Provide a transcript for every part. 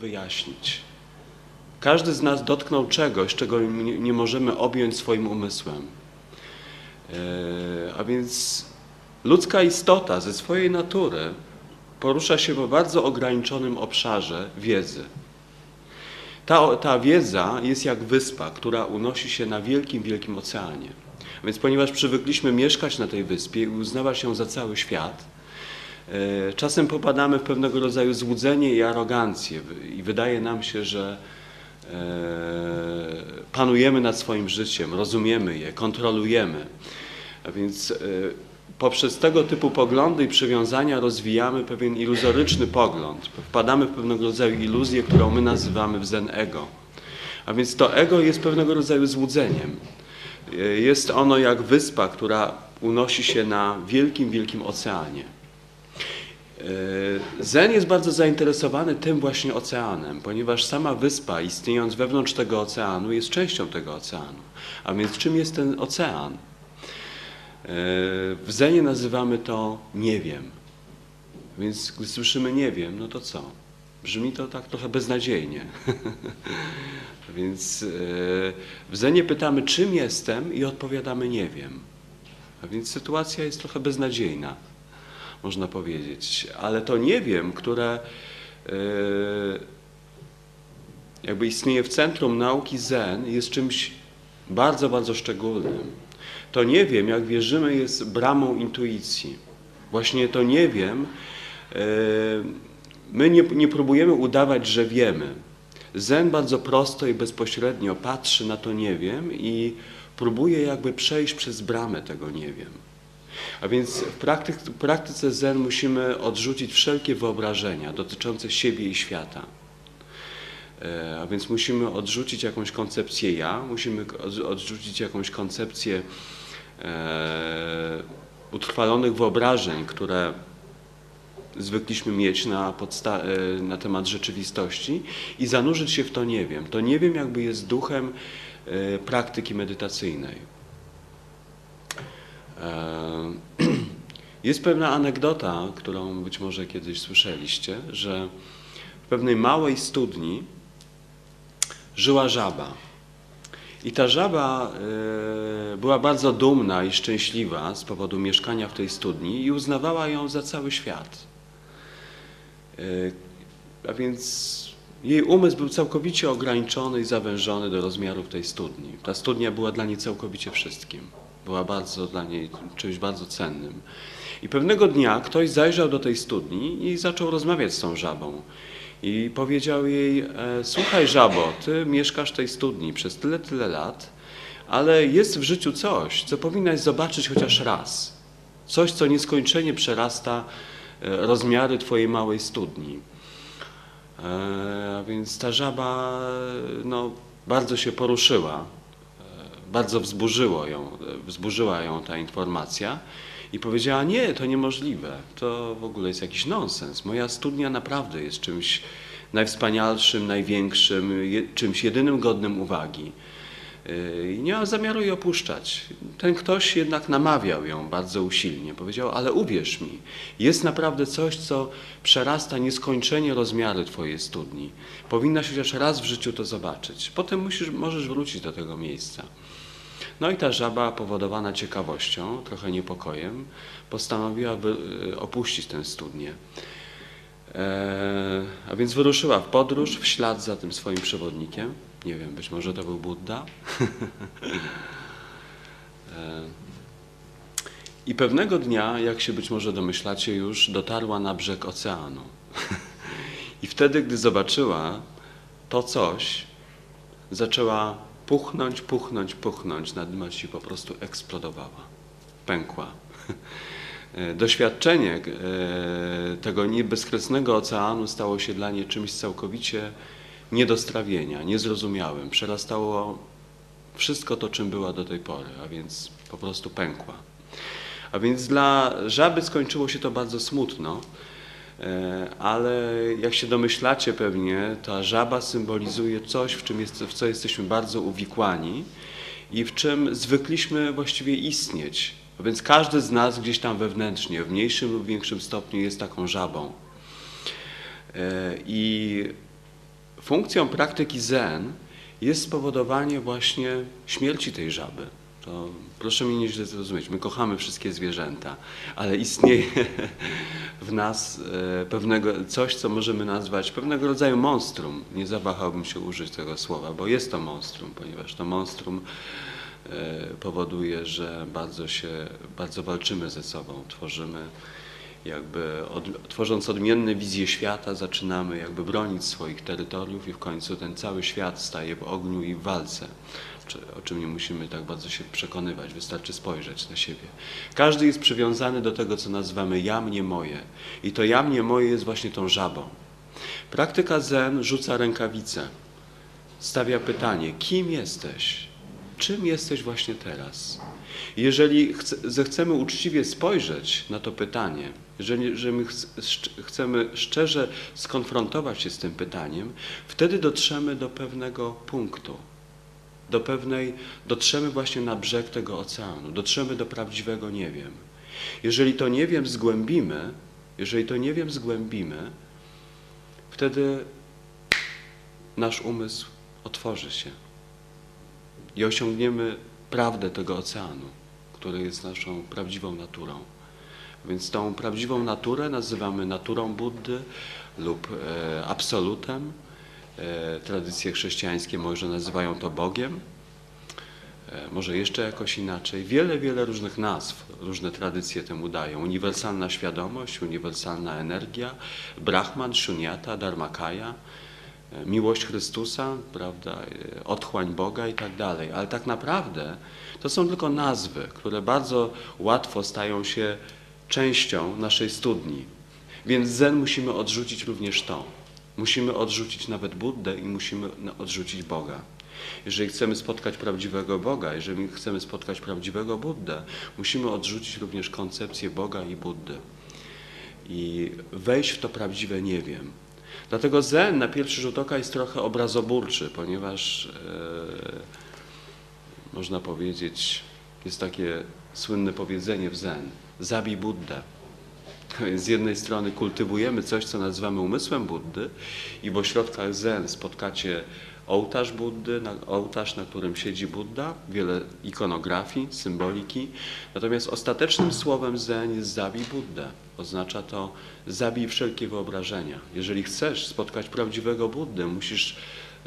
wyjaśnić. Każdy z nas dotknął czegoś, czego nie, możemy objąć swoim umysłem. E, a więc ludzka istota ze swojej natury porusza się w bardzo ograniczonym obszarze wiedzy. Ta, ta wiedza jest jak wyspa, która unosi się na wielkim, wielkim oceanie. Więc ponieważ przywykliśmy mieszkać na tej wyspie i uznawać ją za cały świat, e, czasem popadamy w pewnego rodzaju złudzenie i arogancję i wydaje nam się, że e, panujemy nad swoim życiem, rozumiemy je, kontrolujemy. A więc e, poprzez tego typu poglądy i przywiązania rozwijamy pewien iluzoryczny pogląd. Wpadamy w pewnego rodzaju iluzję, którą my nazywamy w zen ego. A więc to ego jest pewnego rodzaju złudzeniem. E, Jest ono jak wyspa, która unosi się na wielkim, wielkim oceanie. E, Zen jest bardzo zainteresowany tym właśnie oceanem, ponieważ sama wyspa, istniejąc wewnątrz tego oceanu, jest częścią tego oceanu. A więc czym jest ten ocean? E, W Zenie nazywamy to nie wiem. Więc gdy słyszymy nie wiem, no to co? Brzmi to tak trochę beznadziejnie. Więc e, w Zenie pytamy, czym jestem i odpowiadamy nie wiem. A więc sytuacja jest trochę beznadziejna można powiedzieć. Ale to nie wiem, które e, jakby istnieje w centrum nauki Zen, jest czymś bardzo, bardzo szczególnym. To nie wiem, jak wierzymy, jest bramą intuicji. Właśnie to nie wiem, e, my nie, nie próbujemy udawać, że wiemy. Zen bardzo prosto i bezpośrednio patrzy na to nie wiem i próbuje jakby przejść przez bramę tego nie wiem. A więc w praktyce, w praktyce Zen musimy odrzucić wszelkie wyobrażenia dotyczące siebie i świata. E, A więc musimy odrzucić jakąś koncepcję ja, musimy od- odrzucić jakąś koncepcję utrwalonych wyobrażeń, które zwykliśmy mieć na, e, na temat rzeczywistości i zanurzyć się w to nie wiem. To nie wiem jakby jest duchem e, praktyki medytacyjnej. E, Jest pewna anegdota, którą być może kiedyś słyszeliście, że w pewnej małej studni żyła żaba. I ta żaba e, była bardzo dumna i szczęśliwa z powodu mieszkania w tej studni i uznawała ją za cały świat. E, A więc jej umysł był całkowicie ograniczony i zawężony do rozmiarów tej studni. Ta studnia była dla niej całkowicie wszystkim. Była bardzo dla niej czymś bardzo cennym. I pewnego dnia ktoś zajrzał do tej studni i zaczął rozmawiać z tą żabą. I powiedział jej: e, Słuchaj, żabo, ty mieszkasz w tej studni przez tyle, tyle lat, ale jest w życiu coś, co powinnaś zobaczyć chociaż raz. Coś, co nieskończenie przerasta e, rozmiary twojej małej studni. E, A więc ta żaba no, bardzo się poruszyła, e, bardzo wzburzyło ją, e, wzburzyła ją ta informacja i powiedziała, nie, to niemożliwe, to w ogóle jest jakiś nonsens. Moja studnia naprawdę jest czymś najwspanialszym, największym, czymś jedynym godnym uwagi. I nie ma zamiaru jej opuszczać. Ten ktoś jednak namawiał ją bardzo usilnie. Powiedział, ale uwierz mi, jest naprawdę coś, co przerasta nieskończenie rozmiary Twojej studni. Powinnaś chociaż raz w życiu to zobaczyć. Potem musisz, możesz wrócić do tego miejsca. No i ta żaba, powodowana ciekawością, trochę niepokojem, postanowiła wy, opuścić tę studnię. E, a więc wyruszyła w podróż w ślad za tym swoim przewodnikiem. Nie wiem, być może to był Buddha. e, I pewnego dnia, jak się być może domyślacie, już dotarła na brzeg oceanu. I wtedy, gdy zobaczyła to coś, zaczęła puchnąć, puchnąć, puchnąć, nadmać i po prostu eksplodowała, pękła. E, Doświadczenie e, tego nie- bezkresnego oceanu stało się dla niej czymś całkowicie nie niezrozumiałym. Przerastało wszystko to, czym była do tej pory, a więc po prostu pękła. A więc dla żaby skończyło się to bardzo smutno, E, Ale jak się domyślacie pewnie, ta żaba symbolizuje coś, w, czym jest, w co jesteśmy bardzo uwikłani i w czym zwykliśmy właściwie istnieć. A więc każdy z nas gdzieś tam wewnętrznie, w mniejszym lub większym stopniu jest taką żabą. E, I funkcją praktyki Zen jest spowodowanie właśnie śmierci tej żaby. To proszę mnie nie źle zrozumieć, my kochamy wszystkie zwierzęta, ale istnieje w nas e, pewnego, coś, co możemy nazwać pewnego rodzaju monstrum. Nie zawahałbym się użyć tego słowa, bo jest to monstrum, ponieważ to monstrum e, powoduje, że bardzo się, bardzo walczymy ze sobą, tworzymy jakby od, tworząc odmienne wizje świata, zaczynamy jakby bronić swoich terytoriów i w końcu ten cały świat staje w ogniu i w walce, o czym nie musimy tak bardzo się przekonywać, wystarczy spojrzeć na siebie. Każdy jest przywiązany do tego, co nazywamy ja, mnie, moje. I to ja, mnie, moje jest właśnie tą żabą. Praktyka Zen rzuca rękawice, stawia pytanie, kim jesteś? Czym jesteś właśnie teraz? Jeżeli chce, zechcemy uczciwie spojrzeć na to pytanie, jeżeli, że my chcemy szczerze skonfrontować się z tym pytaniem, wtedy dotrzemy do pewnego punktu, do pewnej, dotrzemy właśnie na brzeg tego oceanu, dotrzemy do prawdziwego nie wiem. Jeżeli to nie wiem zgłębimy, jeżeli to nie wiem zgłębimy, wtedy nasz umysł otworzy się i osiągniemy prawdę tego oceanu, który jest naszą prawdziwą naturą. Więc tą prawdziwą naturę nazywamy naturą Buddy lub e, absolutem. E, tradycje chrześcijańskie może nazywają to Bogiem, e, może jeszcze jakoś inaczej. Wiele, wiele różnych nazw, różne tradycje temu dają. Uniwersalna świadomość, uniwersalna energia, Brahman, Shunyata, Dharmakaya, e, miłość Chrystusa, prawda, e, otchłań Boga i tak dalej. Ale tak naprawdę to są tylko nazwy, które bardzo łatwo stają się częścią naszej studni. Więc Zen musimy odrzucić również to. Musimy odrzucić nawet Buddę i musimy odrzucić Boga. Jeżeli chcemy spotkać prawdziwego Boga, jeżeli chcemy spotkać prawdziwego Buddę, musimy odrzucić również koncepcję Boga i Buddy i wejść w to prawdziwe nie wiem. Dlatego Zen na pierwszy rzut oka jest trochę obrazoburczy, ponieważ e, można powiedzieć, jest takie słynne powiedzenie w Zen, zabij Buddę. Z jednej strony kultywujemy coś, co nazywamy umysłem Buddy i w ośrodkach Zen spotkacie ołtarz Buddy, ołtarz, na którym siedzi Budda, wiele ikonografii, symboliki. Natomiast ostatecznym słowem Zen jest zabij Buddę. Oznacza to zabij wszelkie wyobrażenia. Jeżeli chcesz spotkać prawdziwego Buddę, musisz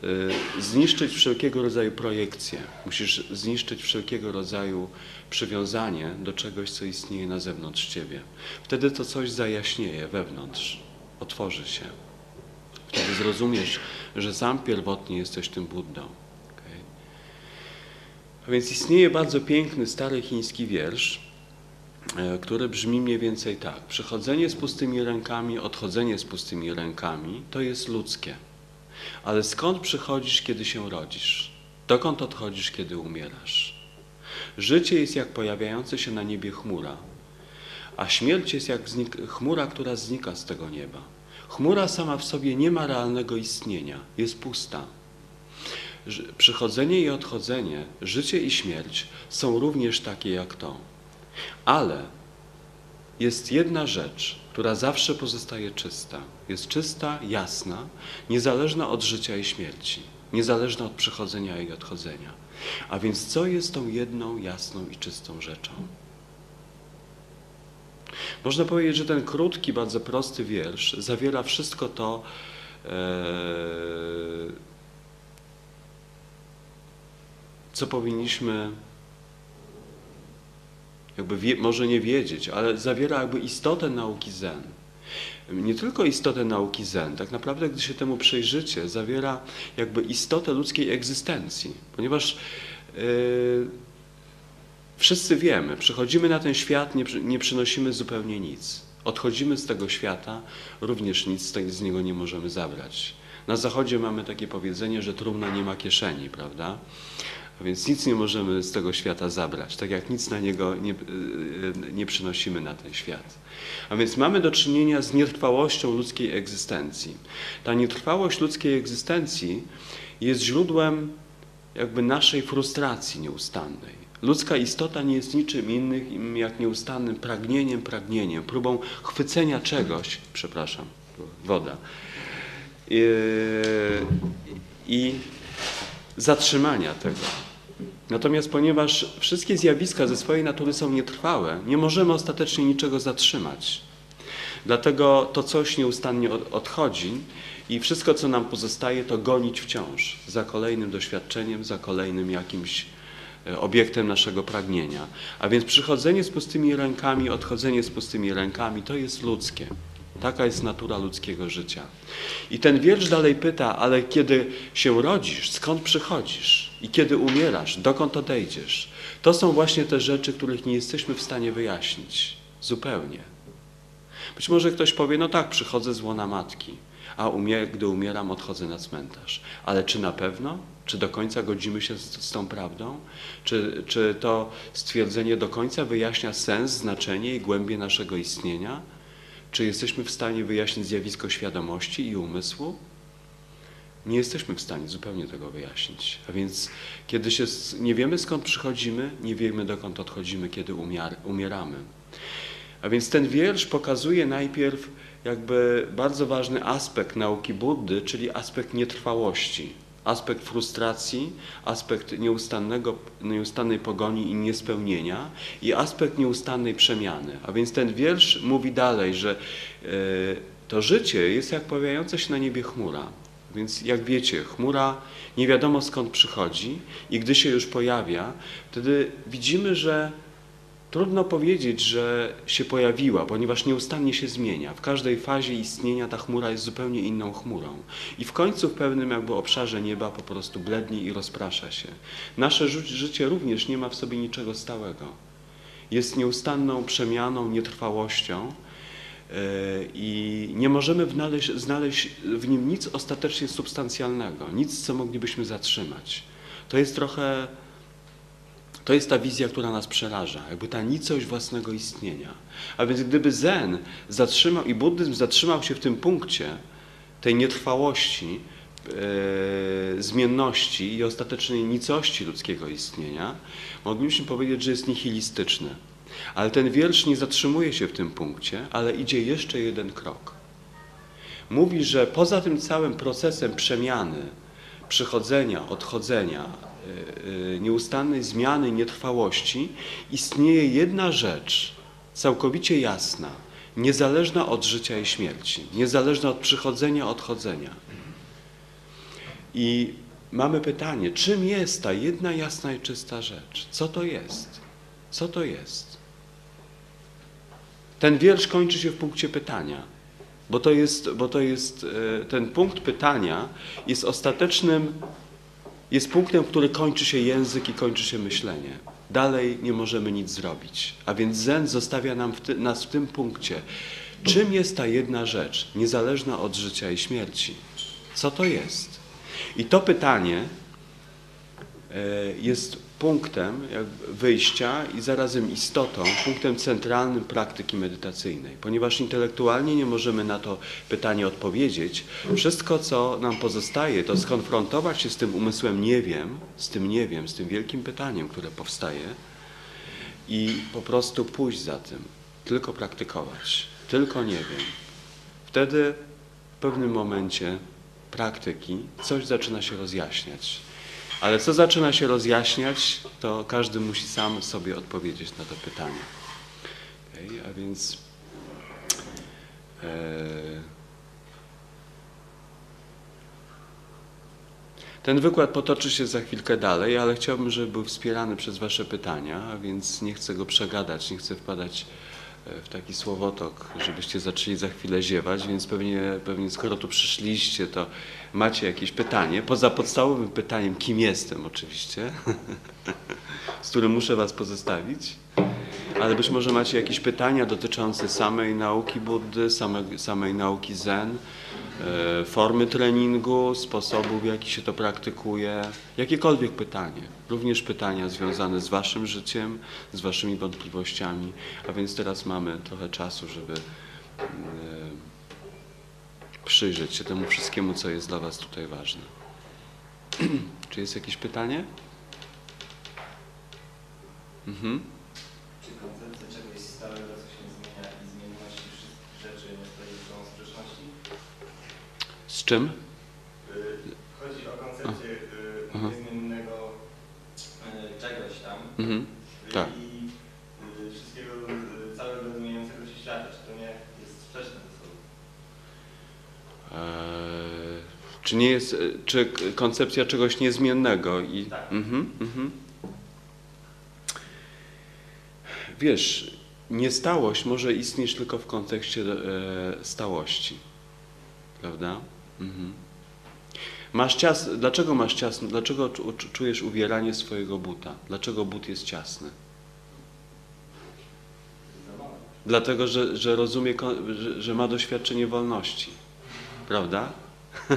y, zniszczyć wszelkiego rodzaju projekcje, musisz zniszczyć wszelkiego rodzaju przywiązanie do czegoś, co istnieje na zewnątrz ciebie. Wtedy to coś zajaśnieje wewnątrz, otworzy się. Wtedy zrozumiesz, że sam pierwotnie jesteś tym Buddą. Okay? A więc istnieje bardzo piękny, stary chiński wiersz, e, który brzmi mniej więcej tak. Przychodzenie z pustymi rękami, odchodzenie z pustymi rękami to jest ludzkie. Ale skąd przychodzisz, kiedy się rodzisz? Dokąd odchodzisz, kiedy umierasz? Życie jest jak pojawiająca się na niebie chmura, a śmierć jest jak chmura, która znika z tego nieba. Chmura sama w sobie nie ma realnego istnienia, jest pusta. Przychodzenie i odchodzenie, życie i śmierć są również takie jak to. Ale jest jedna rzecz, która zawsze pozostaje czysta. Jest czysta, jasna, niezależna od życia i śmierci, niezależna od przychodzenia i odchodzenia. A więc co jest tą jedną, jasną i czystą rzeczą? Można powiedzieć, że ten krótki, bardzo prosty wiersz zawiera wszystko to, e, co powinniśmy jakby wie, może nie wiedzieć, ale zawiera jakby istotę nauki Zen. Nie tylko istotę nauki Zen, tak naprawdę, gdy się temu przejrzycie, zawiera jakby istotę ludzkiej egzystencji, ponieważ yy, wszyscy wiemy, przychodzimy na ten świat, nie, nie przynosimy zupełnie nic. Odchodzimy z tego świata, również nic z niego nie możemy zabrać. Na zachodzie mamy takie powiedzenie, że trumna nie ma kieszeni, prawda? A więc nic nie możemy z tego świata zabrać, tak jak nic na niego nie, y, nie przynosimy na ten świat. A więc mamy do czynienia z nietrwałością ludzkiej egzystencji. Ta nietrwałość ludzkiej egzystencji jest źródłem jakby naszej frustracji nieustannej. Ludzka istota nie jest niczym innym jak nieustannym pragnieniem, pragnieniem, próbą chwycenia czegoś, przepraszam, woda, i, i zatrzymania tego. Natomiast ponieważ wszystkie zjawiska ze swojej natury są nietrwałe, nie możemy ostatecznie niczego zatrzymać. Dlatego to coś nieustannie odchodzi i wszystko, co nam pozostaje, to gonić wciąż za kolejnym doświadczeniem, za kolejnym jakimś e, obiektem naszego pragnienia. A więc przychodzenie z pustymi rękami, odchodzenie z pustymi rękami to jest ludzkie. Taka jest natura ludzkiego życia. I ten wiersz dalej pyta, ale kiedy się rodzisz, skąd przychodzisz? I kiedy umierasz, dokąd odejdziesz? To są właśnie te rzeczy, których nie jesteśmy w stanie wyjaśnić. Zupełnie. Być może ktoś powie, no tak, przychodzę z łona matki, a umie, gdy umieram, odchodzę na cmentarz. Ale czy na pewno? Czy do końca godzimy się z, z tą prawdą? Czy, czy to stwierdzenie do końca wyjaśnia sens, znaczenie i głębię naszego istnienia? Czy jesteśmy w stanie wyjaśnić zjawisko świadomości i umysłu? Nie jesteśmy w stanie zupełnie tego wyjaśnić. A więc kiedy się nie wiemy skąd przychodzimy, nie wiemy dokąd odchodzimy, kiedy umiar, umieramy. A więc ten wiersz pokazuje najpierw jakby bardzo ważny aspekt nauki Buddy, czyli aspekt nietrwałości, aspekt frustracji, aspekt nieustannego, nieustannej pogoni i niespełnienia i aspekt nieustannej przemiany. A więc ten wiersz mówi dalej, że e, to życie jest jak pojawiająca się na niebie chmura. Więc jak wiecie, chmura nie wiadomo skąd przychodzi i gdy się już pojawia, wtedy widzimy, że Trudno powiedzieć, że się pojawiła, ponieważ nieustannie się zmienia. W każdej fazie istnienia ta chmura jest zupełnie inną chmurą. I w końcu w pewnym jakby obszarze nieba po prostu blednie i rozprasza się. Nasze życie również nie ma w sobie niczego stałego. Jest nieustanną przemianą, nietrwałością e, i nie możemy znaleźć, znaleźć w nim nic ostatecznie substancjalnego, nic, co moglibyśmy zatrzymać. To jest trochę to jest ta wizja, która nas przeraża, jakby ta nicość własnego istnienia. A więc gdyby Zen zatrzymał i buddyzm zatrzymał się w tym punkcie tej nietrwałości, e, zmienności i ostatecznej nicości ludzkiego istnienia, moglibyśmy powiedzieć, że jest nihilistyczny. Ale ten wiersz nie zatrzymuje się w tym punkcie, ale idzie jeszcze jeden krok. Mówi, że poza tym całym procesem przemiany, przychodzenia, odchodzenia, nieustannej zmiany, nietrwałości, istnieje jedna rzecz, całkowicie jasna, niezależna od życia i śmierci, niezależna od przychodzenia, odchodzenia. I mamy pytanie, czym jest ta jedna jasna i czysta rzecz? Co to jest? Co to jest? Ten wiersz kończy się w punkcie pytania, bo to jest, bo to jest y, ten punkt pytania jest ostatecznym jest punktem, który kończy się język i kończy się myślenie. Dalej nie możemy nic zrobić. A więc Zen zostawia nam w ty, nas w tym punkcie. Czym jest ta jedna rzecz, niezależna od życia i śmierci? Co to jest? I to pytanie e, jest punktem wyjścia i zarazem istotą, punktem centralnym praktyki medytacyjnej. Ponieważ intelektualnie nie możemy na to pytanie odpowiedzieć, wszystko co nam pozostaje to skonfrontować się z tym umysłem nie wiem, z tym nie wiem, z tym wielkim pytaniem, które powstaje i po prostu pójść za tym, tylko praktykować, tylko nie wiem. Wtedy w pewnym momencie praktyki coś zaczyna się rozjaśniać. Ale co zaczyna się rozjaśniać, to każdy musi sam sobie odpowiedzieć na to pytanie. Okay, a więc e, ten wykład potoczy się za chwilkę dalej, ale chciałbym, żeby był wspierany przez Wasze pytania, a więc nie chcę go przegadać, nie chcę wpadać w taki słowotok, żebyście zaczęli za chwilę ziewać, więc pewnie, pewnie skoro tu przyszliście, to macie jakieś pytanie, poza podstawowym pytaniem, kim jestem oczywiście, z którym muszę was pozostawić. Ale być może macie jakieś pytania dotyczące samej nauki Buddy, samej, samej nauki Zen, formy treningu, sposobu w jaki się to praktykuje, jakiekolwiek pytanie. Również pytania związane z Waszym życiem, z Waszymi wątpliwościami. A więc teraz mamy trochę czasu, żeby e, przyjrzeć się temu wszystkiemu, co jest dla Was tutaj ważne. Czy jest jakieś pytanie? Mhm. Czy koncepcja czegoś stałego, co się zmienia i zmienności wszystkich rzeczy nie stoi w sobą sprzeczności? Z czym? Y, Chodzi o koncepcję y, Aha. niezmiennego y, czegoś tam Mhm. Tak. i wszystkiego, całego zmieniającego się świata. Czy to nie jest sprzeczne ze sobą? Eee, czy nie jest, e, czy koncepcja czegoś niezmiennego i... Tak. Mhm, mhm. Wiesz, niestałość może istnieć tylko w kontekście e, stałości, prawda? Mhm. Masz cias, dlaczego masz ciasno, dlaczego czu- czu- czujesz uwieranie swojego buta? Dlaczego but jest ciasny? Dlatego, że, że rozumie, że, że ma doświadczenie wolności. Prawda?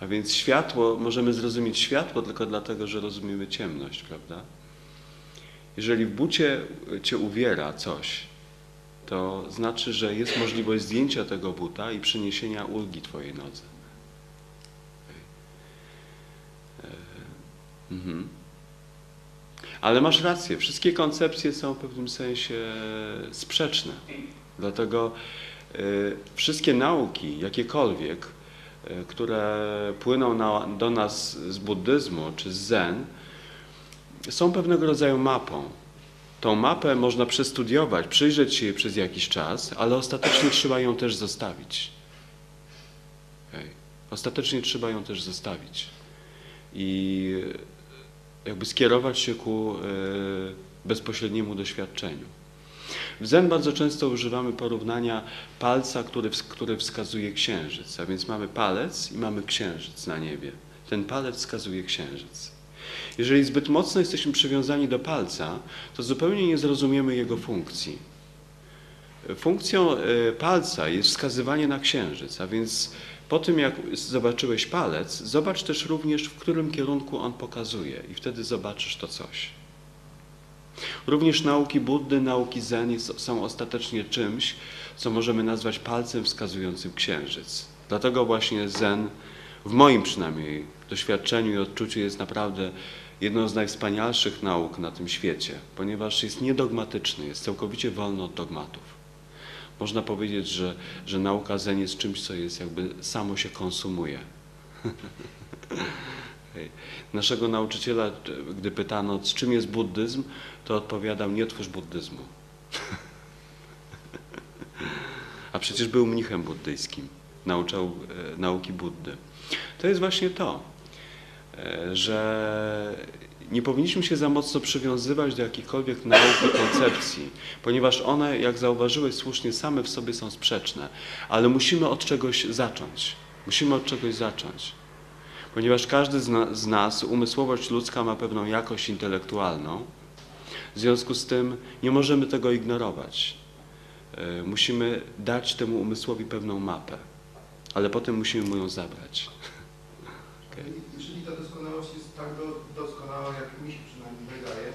A więc światło, możemy zrozumieć światło tylko dlatego, że rozumiemy ciemność, prawda? Jeżeli w bucie cię uwiera coś, to znaczy, że jest możliwość zdjęcia tego buta i przyniesienia ulgi twojej nodze. E, Mhm. Ale masz rację, wszystkie koncepcje są w pewnym sensie sprzeczne. Dlatego y, wszystkie nauki, jakiekolwiek, y, które płyną na, do nas z buddyzmu czy z zen, są pewnego rodzaju mapą. Tą mapę można przestudiować, przyjrzeć się jej przez jakiś czas, ale ostatecznie trzeba ją też zostawić. Hej. Ostatecznie trzeba ją też zostawić. I jakby skierować się ku e, bezpośredniemu doświadczeniu. W Zen bardzo często używamy porównania palca, który, który wskazuje księżyc, a więc mamy palec i mamy księżyc na niebie. Ten palec wskazuje księżyc. Jeżeli zbyt mocno jesteśmy przywiązani do palca, to zupełnie nie zrozumiemy jego funkcji. Funkcją e, palca jest wskazywanie na księżyc, a więc po tym jak zobaczyłeś palec, zobacz też również w którym kierunku on pokazuje i wtedy zobaczysz to coś. Również nauki Buddy, nauki Zen są ostatecznie czymś, co możemy nazwać palcem wskazującym księżyc. Dlatego właśnie Zen, w moim przynajmniej doświadczeniu i odczuciu, jest naprawdę jedną z najwspanialszych nauk na tym świecie, ponieważ jest niedogmatyczny, jest całkowicie wolny od dogmatów. Można powiedzieć, że, że nauka Zen jest czymś, co jest jakby samo się konsumuje. Naszego nauczyciela, gdy pytano, z czym jest buddyzm, to odpowiadał, nie twórz buddyzmu. A przecież był mnichem buddyjskim, nauczał e, nauki Buddy. To jest właśnie to, że nie powinniśmy się za mocno przywiązywać do jakichkolwiek nauk i koncepcji, ponieważ one, jak zauważyłeś słusznie, same w sobie są sprzeczne, ale musimy od czegoś zacząć. Musimy od czegoś zacząć. Ponieważ każdy z, na, z nas, umysłowość ludzka ma pewną jakość intelektualną, w związku z tym nie możemy tego ignorować. E, Musimy dać temu umysłowi pewną mapę, ale potem musimy mu ją zabrać. Okej. Jeżeli ta doskonałość jest tak do, doskonała, jak mi się przynajmniej wydaje,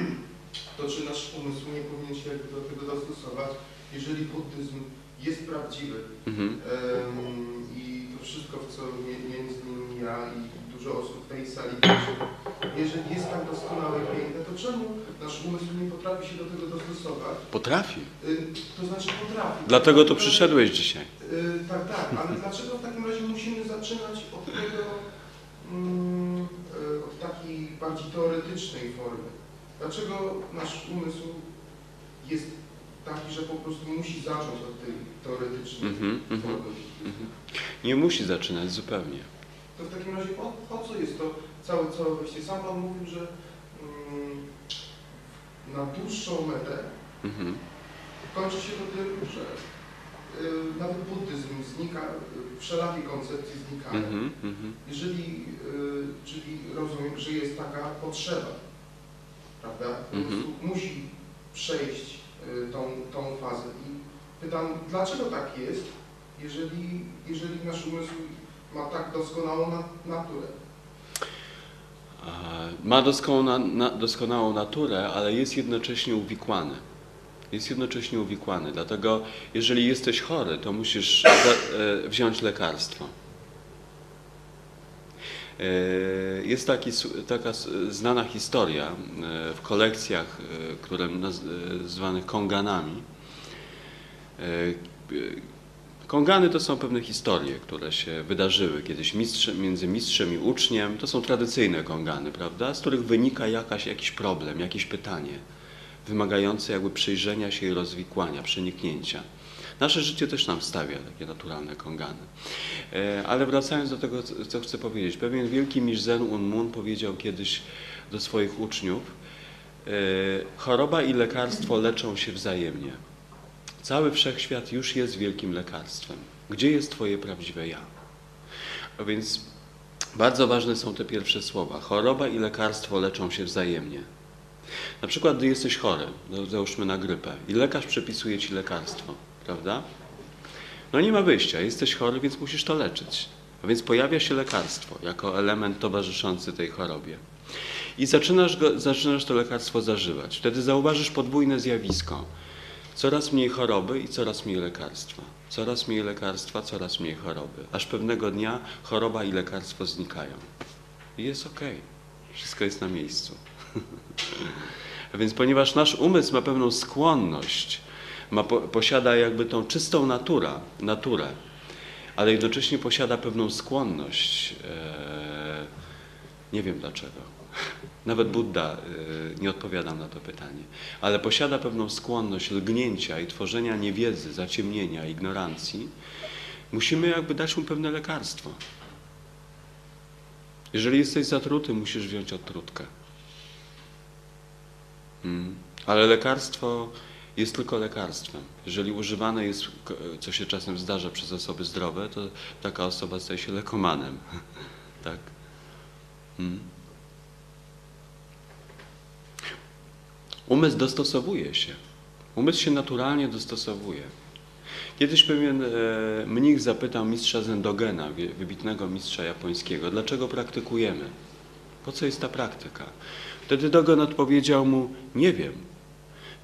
to czy nasz umysł nie powinien się jakby do tego dostosować, jeżeli buddyzm jest prawdziwy Mhm. em, i to wszystko, w co mi- między innymi ja i dużo osób w tej sali wierzy, jeżeli jest tak doskonałe i piękne, to czemu nasz umysł nie potrafi się do tego dostosować? Potrafi. Y, To znaczy potrafi. Dlatego tu przyszedłeś dzisiaj. Y, Tak, tak, ale dlaczego w takim razie musimy zaczynać od tego, mm, od takiej bardziej teoretycznej formy? Dlaczego nasz umysł jest taki, że po prostu musi zacząć od tej teoretycznej Mhm, mhm. formy? Nie musi zaczynać zupełnie. To w takim razie po, po co jest to całe, całe wejście? Sam Pan mówił, że mm, na dłuższą metę Mhm. kończy się to tym, że nawet buddyzm znika, wszelakie koncepcje znikają. Mhm. Mhm. Jeżeli, y, czyli rozumiem, że jest taka potrzeba. prawda? Mhm. prostu musi przejść y, tą, tą fazę. I pytam, dlaczego tak jest, jeżeli, jeżeli nasz umysł ma tak doskonałą na, naturę? Ma doskonałą, na, doskonałą naturę, ale jest jednocześnie uwikłany. Jest jednocześnie uwikłany. Dlatego, jeżeli jesteś chory, to musisz e, wziąć lekarstwo. E, Jest taki, taka znana historia e, w kolekcjach, które naz, zwanych konganami. Kongany to są pewne historie, które się wydarzyły kiedyś mistrz, między mistrzem i uczniem. To są tradycyjne kongany, prawda? Z których wynika jakaś, jakiś problem, jakieś pytanie wymagające jakby przyjrzenia się i rozwikłania, przeniknięcia. Nasze życie też nam stawia takie naturalne kongany. E, Ale wracając do tego, co- chcę powiedzieć. Pewien wielki mistrz Zen Un Mun powiedział kiedyś do swoich uczniów, e, choroba i lekarstwo leczą się wzajemnie. Cały wszechświat już jest wielkim lekarstwem. Gdzie jest Twoje prawdziwe ja? A więc bardzo ważne są te pierwsze słowa. Choroba i lekarstwo leczą się wzajemnie. Na przykład, gdy jesteś chory, no, załóżmy na grypę, i lekarz przepisuje ci lekarstwo, prawda? No nie ma wyjścia, jesteś chory, więc musisz to leczyć. A więc pojawia się lekarstwo jako element towarzyszący tej chorobie. I zaczynasz, go, zaczynasz to lekarstwo zażywać. Wtedy zauważysz podwójne zjawisko. Coraz mniej choroby i coraz mniej lekarstwa. Coraz mniej lekarstwa, coraz mniej choroby. Aż pewnego dnia choroba i lekarstwo znikają. I jest okej. Wszystko jest na miejscu. A więc ponieważ nasz umysł ma pewną skłonność, ma, po, posiada jakby tą czystą natura, naturę, ale jednocześnie posiada pewną skłonność, e, nie wiem dlaczego. Nawet Buddha e, nie odpowiadam na to pytanie, ale posiada pewną skłonność lgnięcia i tworzenia niewiedzy, zaciemnienia, ignorancji. Musimy jakby dać mu pewne lekarstwo. Jeżeli jesteś zatruty, musisz wziąć odtrutkę. Mm. Ale lekarstwo jest tylko lekarstwem. Jeżeli używane jest, co się czasem zdarza przez osoby zdrowe, to taka osoba staje się lekomanem. tak. Mm. Umysł dostosowuje się. Umysł się naturalnie dostosowuje. Kiedyś pewien e, mnich zapytał mistrza Zendogena, wybitnego mistrza japońskiego, dlaczego praktykujemy? Po co jest ta praktyka? Wtedy Dogen odpowiedział mu, nie wiem.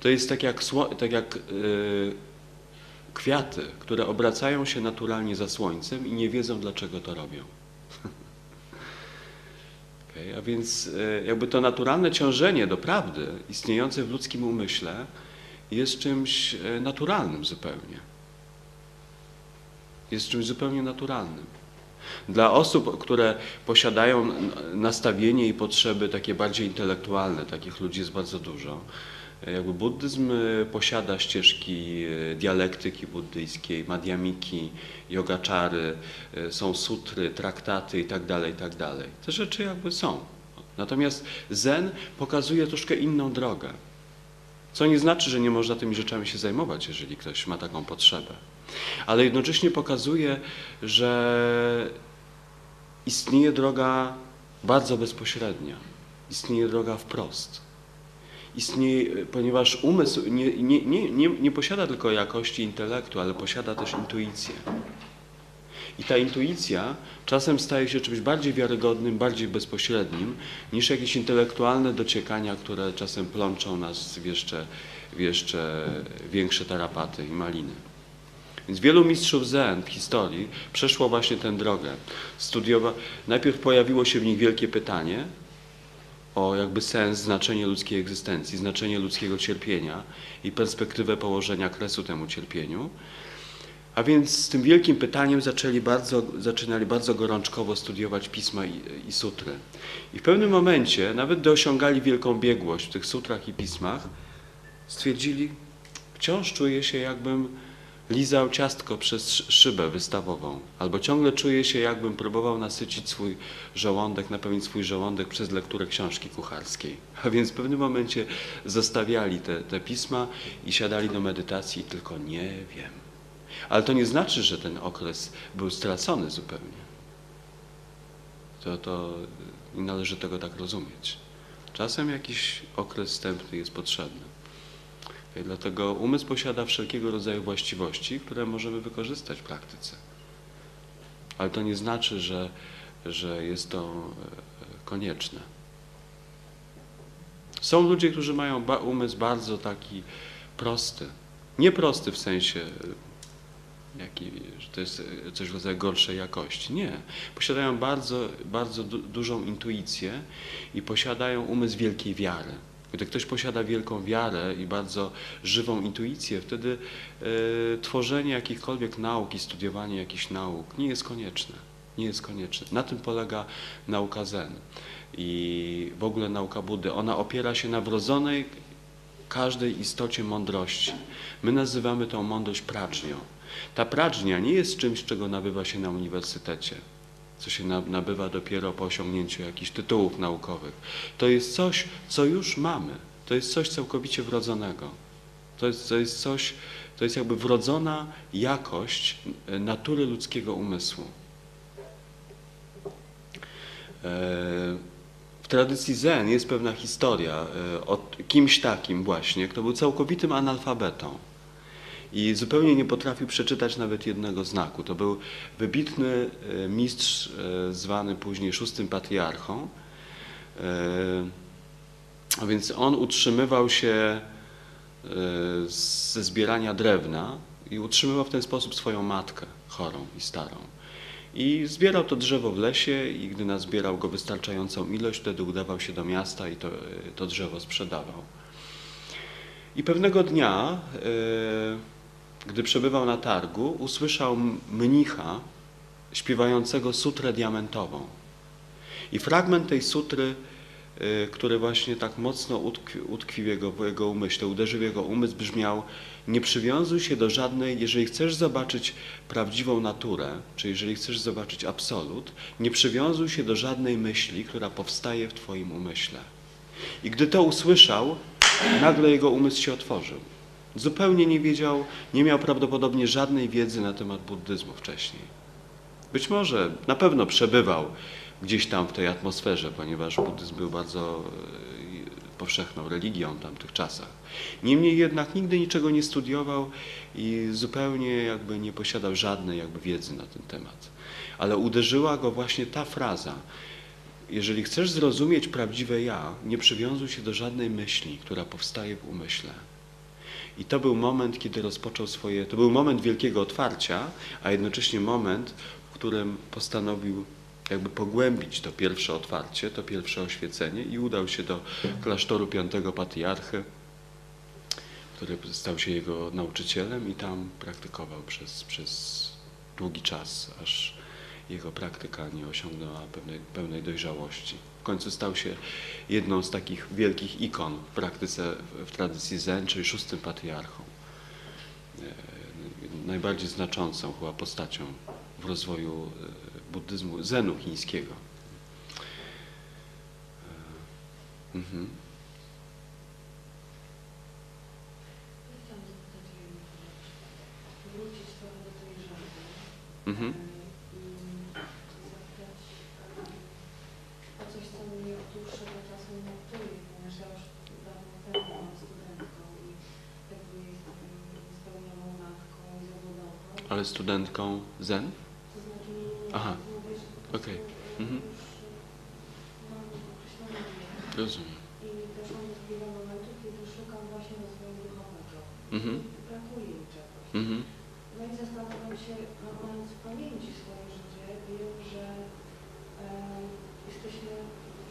To jest tak jak, tak jak e, kwiaty, które obracają się naturalnie za słońcem i nie wiedzą, dlaczego to robią. Okay, a więc e, jakby to naturalne ciążenie do prawdy istniejące w ludzkim umyśle jest czymś e, naturalnym zupełnie. Jest czymś zupełnie naturalnym. Dla osób, które posiadają nastawienie i potrzeby takie bardziej intelektualne, takich ludzi jest bardzo dużo. E, Jakby buddyzm e, posiada ścieżki e, dialektyki buddyjskiej, madhyamiki, yogaczary, są sutry, traktaty itd., itd. Te rzeczy jakby są. Natomiast Zen pokazuje troszkę inną drogę. Co nie znaczy, że nie można tymi rzeczami się zajmować, jeżeli ktoś ma taką potrzebę. Ale jednocześnie pokazuje, że istnieje droga bardzo bezpośrednia, istnieje droga wprost. Istnieje, ponieważ umysł nie, nie, nie, nie, nie posiada tylko jakości intelektu, ale posiada też intuicję. I ta intuicja czasem staje się czymś bardziej wiarygodnym, bardziej bezpośrednim niż jakieś intelektualne dociekania, które czasem plączą nas w jeszcze, w jeszcze większe tarapaty i maliny. Więc wielu mistrzów Zen w historii przeszło właśnie tę drogę. Studiowa... Najpierw pojawiło się w nich wielkie pytanie o jakby sens, znaczenie ludzkiej egzystencji, znaczenie ludzkiego cierpienia i perspektywę położenia kresu temu cierpieniu. A więc z tym wielkim pytaniem zaczęli bardzo, zaczynali bardzo gorączkowo studiować pisma i, i sutry. I w pewnym momencie, nawet gdy osiągali wielką biegłość w tych sutrach i pismach, stwierdzili, wciąż czuję się jakbym lizał ciastko przez szy- szybę wystawową, albo ciągle czuję się jakbym próbował nasycić swój żołądek, napełnić swój żołądek przez lekturę książki kucharskiej. A więc w pewnym momencie zostawiali te, te pisma i siadali do medytacji tylko nie wiem. Ale to nie znaczy, że ten okres był stracony zupełnie. To, to nie należy tego tak rozumieć. Czasem jakiś okres wstępny jest potrzebny. Dlatego umysł posiada wszelkiego rodzaju właściwości, które możemy wykorzystać w praktyce. Ale to nie znaczy, że, że jest to e, konieczne. Są ludzie, którzy mają umysł bardzo taki prosty. Nie prosty w sensie, e, jaki, że to jest e, coś w rodzaju gorszej jakości. Nie. Posiadają bardzo, bardzo du- dużą intuicję i posiadają umysł wielkiej wiary. Gdy ktoś posiada wielką wiarę i bardzo żywą intuicję, wtedy e, tworzenie jakichkolwiek nauk i studiowanie jakichś nauk nie jest konieczne. Nie jest konieczne. Na tym polega nauka Zen i w ogóle nauka Buddy. Ona opiera się na wrodzonej każdej istocie mądrości. My nazywamy tą mądrość pracznią. Ta pracznia nie jest czymś, czego nabywa się na uniwersytecie, co się na- nabywa dopiero po osiągnięciu jakichś tytułów naukowych. To jest coś, co już mamy. To jest coś całkowicie wrodzonego. To jest, to jest coś, to jest jakby wrodzona jakość e, natury ludzkiego umysłu. E, W tradycji Zen jest pewna historia e, o kimś takim właśnie, kto był całkowitym analfabetą i zupełnie nie potrafił przeczytać nawet jednego znaku. To był wybitny e, mistrz, e, zwany później szóstym patriarchą. E, A więc on utrzymywał się ze zbierania drewna i utrzymywał w ten sposób swoją matkę chorą i starą. I zbierał to drzewo w lesie i gdy nazbierał go wystarczającą ilość, wtedy udawał się do miasta i to, to drzewo sprzedawał. I pewnego dnia, e, gdy przebywał na targu, usłyszał mnicha śpiewającego sutrę diamentową. I fragment tej sutry, e, który właśnie tak mocno utkwi- utkwił w jego, w jego umyśle, uderzył w jego umysł, brzmiał nie przywiązuj się do żadnej, jeżeli chcesz zobaczyć prawdziwą naturę, czy jeżeli chcesz zobaczyć absolut, nie przywiązuj się do żadnej myśli, która powstaje w Twoim umyśle. I gdy to usłyszał, nagle jego umysł się otworzył. Zupełnie nie wiedział, nie miał prawdopodobnie żadnej wiedzy na temat buddyzmu wcześniej. Być może, na pewno przebywał gdzieś tam w tej atmosferze, ponieważ buddyzm był bardzo e, powszechną religią w tamtych czasach. Niemniej jednak nigdy niczego nie studiował i zupełnie jakby nie posiadał żadnej jakby wiedzy na ten temat. Ale uderzyła go właśnie ta fraza. Jeżeli chcesz zrozumieć prawdziwe ja, nie przywiązuj się do żadnej myśli, która powstaje w umyśle. I to był moment, kiedy rozpoczął swoje, to był moment wielkiego otwarcia, a jednocześnie moment, w którym postanowił jakby pogłębić to pierwsze otwarcie, to pierwsze oświecenie i udał się do klasztoru piątego patriarchy, który stał się jego nauczycielem i tam praktykował przez, przez długi czas, aż jego praktyka nie osiągnęła pewnej, pełnej dojrzałości. W końcu stał się jedną z takich wielkich ikon w praktyce, w, tradycji Zen, czyli szóstym patriarchą. E, najbardziej znaczącą chyba postacią w rozwoju e, buddyzmu, Zenu chińskiego. E, mhm. Chciałam zapytać o jedną rzecz. Wrócić trochę do tej żaby. Mhm. I zapytać o coś, co mnie od dłuższego czasu nurtuje, ponieważ ja już dawno temu byłam studentką i jakby jestem spełnioną matką i zawodową. Ale studentką Zen? Aha. Okej. e, Mhm. Rozumiem. Mhm. Brakuje mi czegoś. Mhm. No i zastanawiam się, no, mając w pamięci swoje życie, wiem, że e, jesteśmy,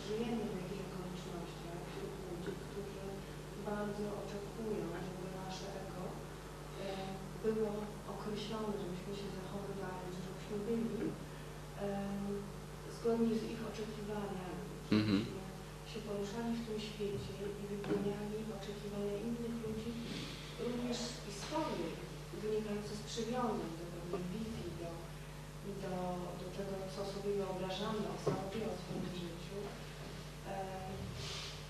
żyjemy w jakichś okolicznościach wśród ludzi, którzy bardzo oczekują, żeby było określone, żebyśmy się zachowywali, żebyśmy byli zgodnie z ich oczekiwaniami, Mhm. żebyśmy się poruszali w tym świecie i wypełniali oczekiwania innych ludzi, również i swoje, wynikające z przywiązań do pewnej wizji, do, do, do tego, co sobie wyobrażamy o sobie, o swoim życiu.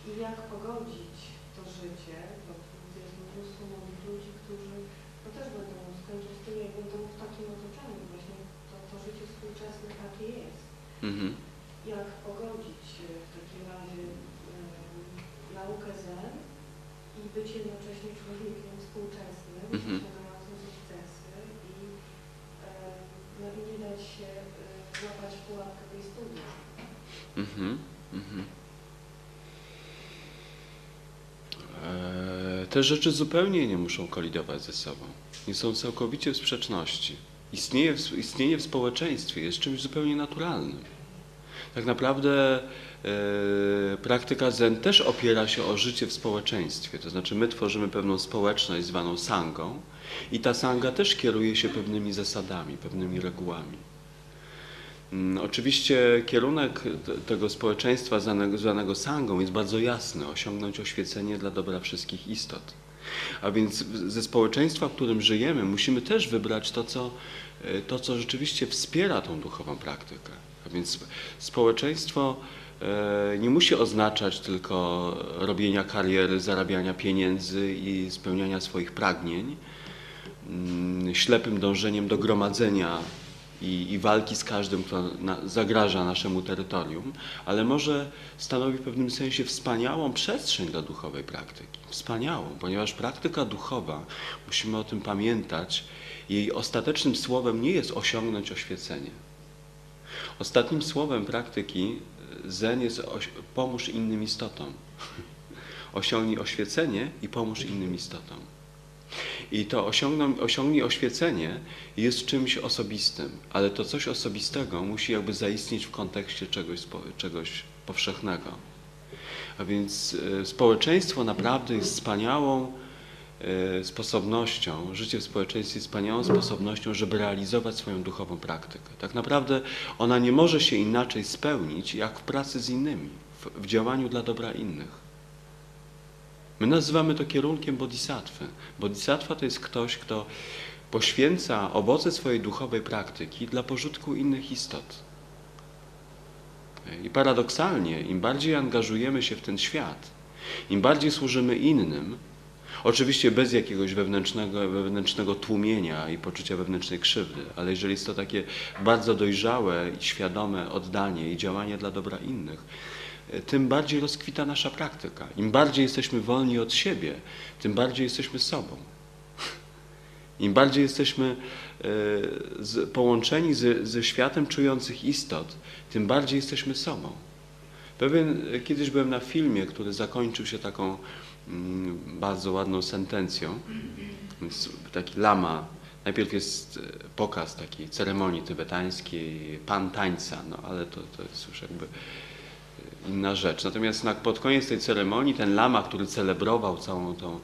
I jak pogodzić to życie, bo jest mnóstwo młodych ludzi, którzy no też będą skończystymi, jak będą w takim otoczeniu właśnie, to, to życie współczesne takie jest. Mhm. Jak pogodzić w takim razie naukę zen i być jednocześnie człowiekiem współczesnym, mhm. sukcesy i, e, no nie dać się e, złapać w pułapkę tej studia. Mhm. Mhm. Te rzeczy zupełnie nie muszą kolidować ze sobą. Nie są całkowicie w sprzeczności. Istnieje w, istnienie w społeczeństwie jest czymś zupełnie naturalnym. Tak naprawdę e, praktyka Zen też opiera się o życie w społeczeństwie. To znaczy my tworzymy pewną społeczność zwaną sangą i ta sanga też kieruje się pewnymi zasadami, pewnymi regułami. Mm, Oczywiście kierunek te- tego społeczeństwa zwanego, sangą jest bardzo jasny, osiągnąć oświecenie dla dobra wszystkich istot. A więc ze społeczeństwa, w którym żyjemy, musimy też wybrać to, co, e, to, co rzeczywiście wspiera tą duchową praktykę. A więc społeczeństwo e, nie musi oznaczać tylko robienia kariery, zarabiania pieniędzy i spełniania swoich pragnień, mm, ślepym dążeniem do gromadzenia i, i walki z każdym, kto na, zagraża naszemu terytorium, ale może stanowi w pewnym sensie wspaniałą przestrzeń dla duchowej praktyki. Wspaniałą, ponieważ praktyka duchowa, musimy o tym pamiętać, jej ostatecznym słowem nie jest osiągnąć oświecenie. Ostatnim słowem praktyki Zen jest pomóż innym istotom. Osiągnij oświecenie i pomóż innym istotom. I to osiągną, osiągnij oświecenie jest czymś osobistym, ale to coś osobistego musi jakby zaistnieć w kontekście czegoś, czegoś powszechnego. A więc e, społeczeństwo naprawdę jest wspaniałą e, sposobnością, życie w społeczeństwie jest wspaniałą sposobnością, żeby realizować swoją duchową praktykę. Tak naprawdę ona nie może się inaczej spełnić, jak w pracy z innymi, w, w działaniu dla dobra innych. My nazywamy to kierunkiem bodhisattwy. Bodhisattva to jest ktoś, kto poświęca owoce swojej duchowej praktyki dla pożytku innych istot. I paradoksalnie, im bardziej angażujemy się w ten świat, im bardziej służymy innym, oczywiście bez jakiegoś wewnętrznego, wewnętrznego tłumienia i poczucia wewnętrznej krzywdy, ale jeżeli jest to takie bardzo dojrzałe i świadome oddanie i działanie dla dobra innych, tym bardziej rozkwita nasza praktyka. Im bardziej jesteśmy wolni od siebie, tym bardziej jesteśmy sobą. Im bardziej jesteśmy e, połączeni ze, światem czujących istot, tym bardziej jesteśmy sobą. Pewien, kiedyś byłem na filmie, który zakończył się taką mm, bardzo ładną sentencją. Taki lama, najpierw jest e, pokaz takiej ceremonii tybetańskiej, pan tańca, no ale to, to jest już jakby inna rzecz. Natomiast na, pod koniec tej ceremonii ten lama, który celebrował całą tą,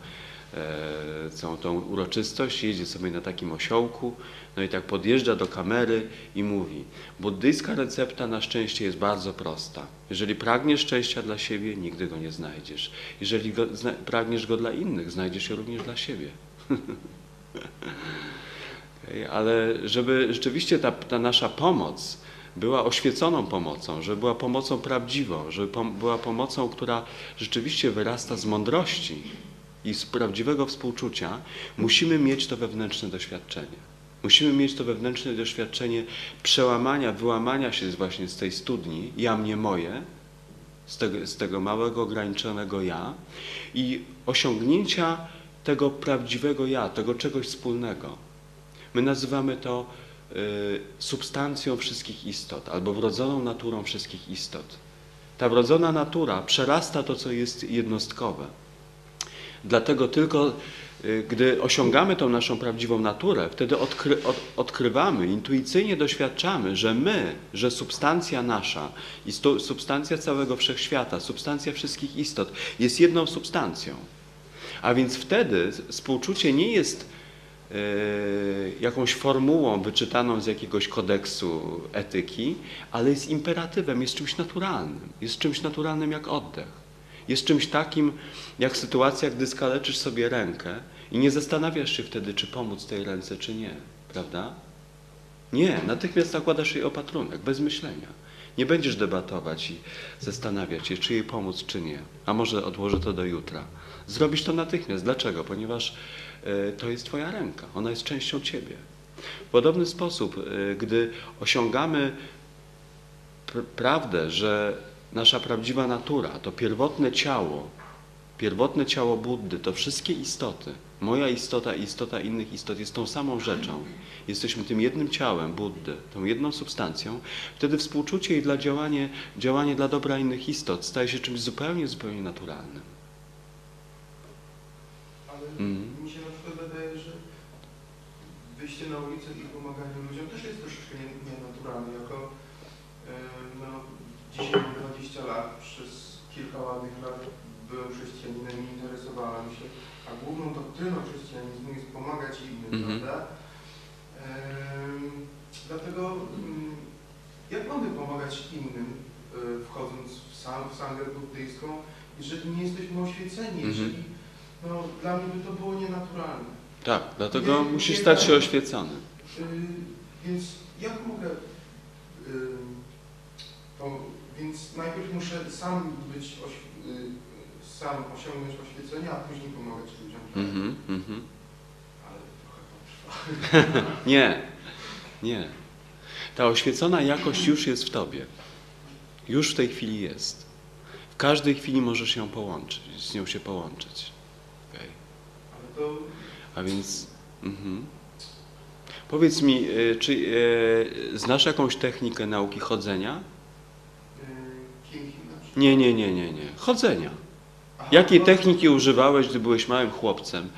e, całą tą uroczystość, jedzie sobie na takim osiołku, no i tak podjeżdża do kamery i mówi: Buddyjska recepta na szczęście jest bardzo prosta. Jeżeli pragniesz szczęścia dla siebie, nigdy go nie znajdziesz. Jeżeli go, zna, pragniesz go dla innych, znajdziesz je również dla siebie. okay? Ale żeby rzeczywiście ta, ta nasza pomoc była oświeconą pomocą, żeby była pomocą prawdziwą, żeby pom była pomocą, która rzeczywiście wyrasta z mądrości i z prawdziwego współczucia, musimy mieć to wewnętrzne doświadczenie. Musimy mieć to wewnętrzne doświadczenie przełamania, wyłamania się właśnie z tej studni, ja mnie moje, z tego, z tego małego, ograniczonego ja i osiągnięcia tego prawdziwego ja, tego czegoś wspólnego. My nazywamy to substancją wszystkich istot, albo wrodzoną naturą wszystkich istot. Ta wrodzona natura przerasta to, co jest jednostkowe. Dlatego tylko y, gdy osiągamy tą naszą prawdziwą naturę, wtedy odkry, od, odkrywamy, intuicyjnie doświadczamy, że my, że substancja nasza i substancja całego wszechświata, substancja wszystkich istot jest jedną substancją. A więc wtedy współczucie nie jest jakąś formułą wyczytaną z jakiegoś kodeksu etyki, ale jest imperatywem, jest czymś naturalnym. Jest czymś naturalnym jak oddech. Jest czymś takim jak sytuacja, gdy skaleczysz sobie rękę i nie zastanawiasz się wtedy, czy pomóc tej ręce, czy nie. Prawda? Nie, natychmiast nakładasz jej opatrunek, bez myślenia. Nie będziesz debatować i zastanawiać się, czy jej pomóc, czy nie. A może odłożę to do jutra. Zrobisz to natychmiast. Dlaczego? Ponieważ to jest Twoja ręka. Ona jest częścią Ciebie. W podobny sposób, y, gdy osiągamy pr prawdę, że nasza prawdziwa natura, to pierwotne ciało, pierwotne ciało Buddy, to wszystkie istoty, moja istota i istota innych istot jest tą samą rzeczą. Jesteśmy tym jednym ciałem Buddy, tą jedną substancją. Wtedy współczucie i dla działanie, działanie dla dobra innych istot staje się czymś zupełnie, zupełnie naturalnym. Ale Mhm. mi się na przykład wydaje, że wyjście na ulicę i pomaganie ludziom też jest troszeczkę nie- nienaturalne. Jako e, no, dzisiaj mam 20 lat, przez kilka ładnych lat byłem chrześcijaninem i interesowałem się, a główną doktryną chrześcijanizmu jest pomagać innym, Mhm. prawda? Em, dlatego mm, jak mamy pomagać innym, e, wchodząc w, sam, w sangę buddyjską, jeżeli nie jesteśmy oświeceni, Mhm. jeżeli no, dla mnie by to było nienaturalne. Tak, dlatego Nie- musisz nie stać tak. się oświecony. Yy, więc jak mogę, yy, to, więc najpierw muszę sam być, yy, sam osiągnąć oświecenie, a później pomagać ludziom. Mhm, mhm. Ale trochę to trwa. Nie, nie. Ta oświecona jakość już jest w tobie. Już w tej chwili jest. W każdej chwili możesz ją połączyć, z nią się połączyć. Okej. Ale to A więc. Mhm. Powiedz mi, y, czy y, znasz jakąś technikę nauki chodzenia? Nie, nie, nie, nie, nie. Chodzenia. Jakiej to- techniki używałeś, gdy byłeś małym chłopcem,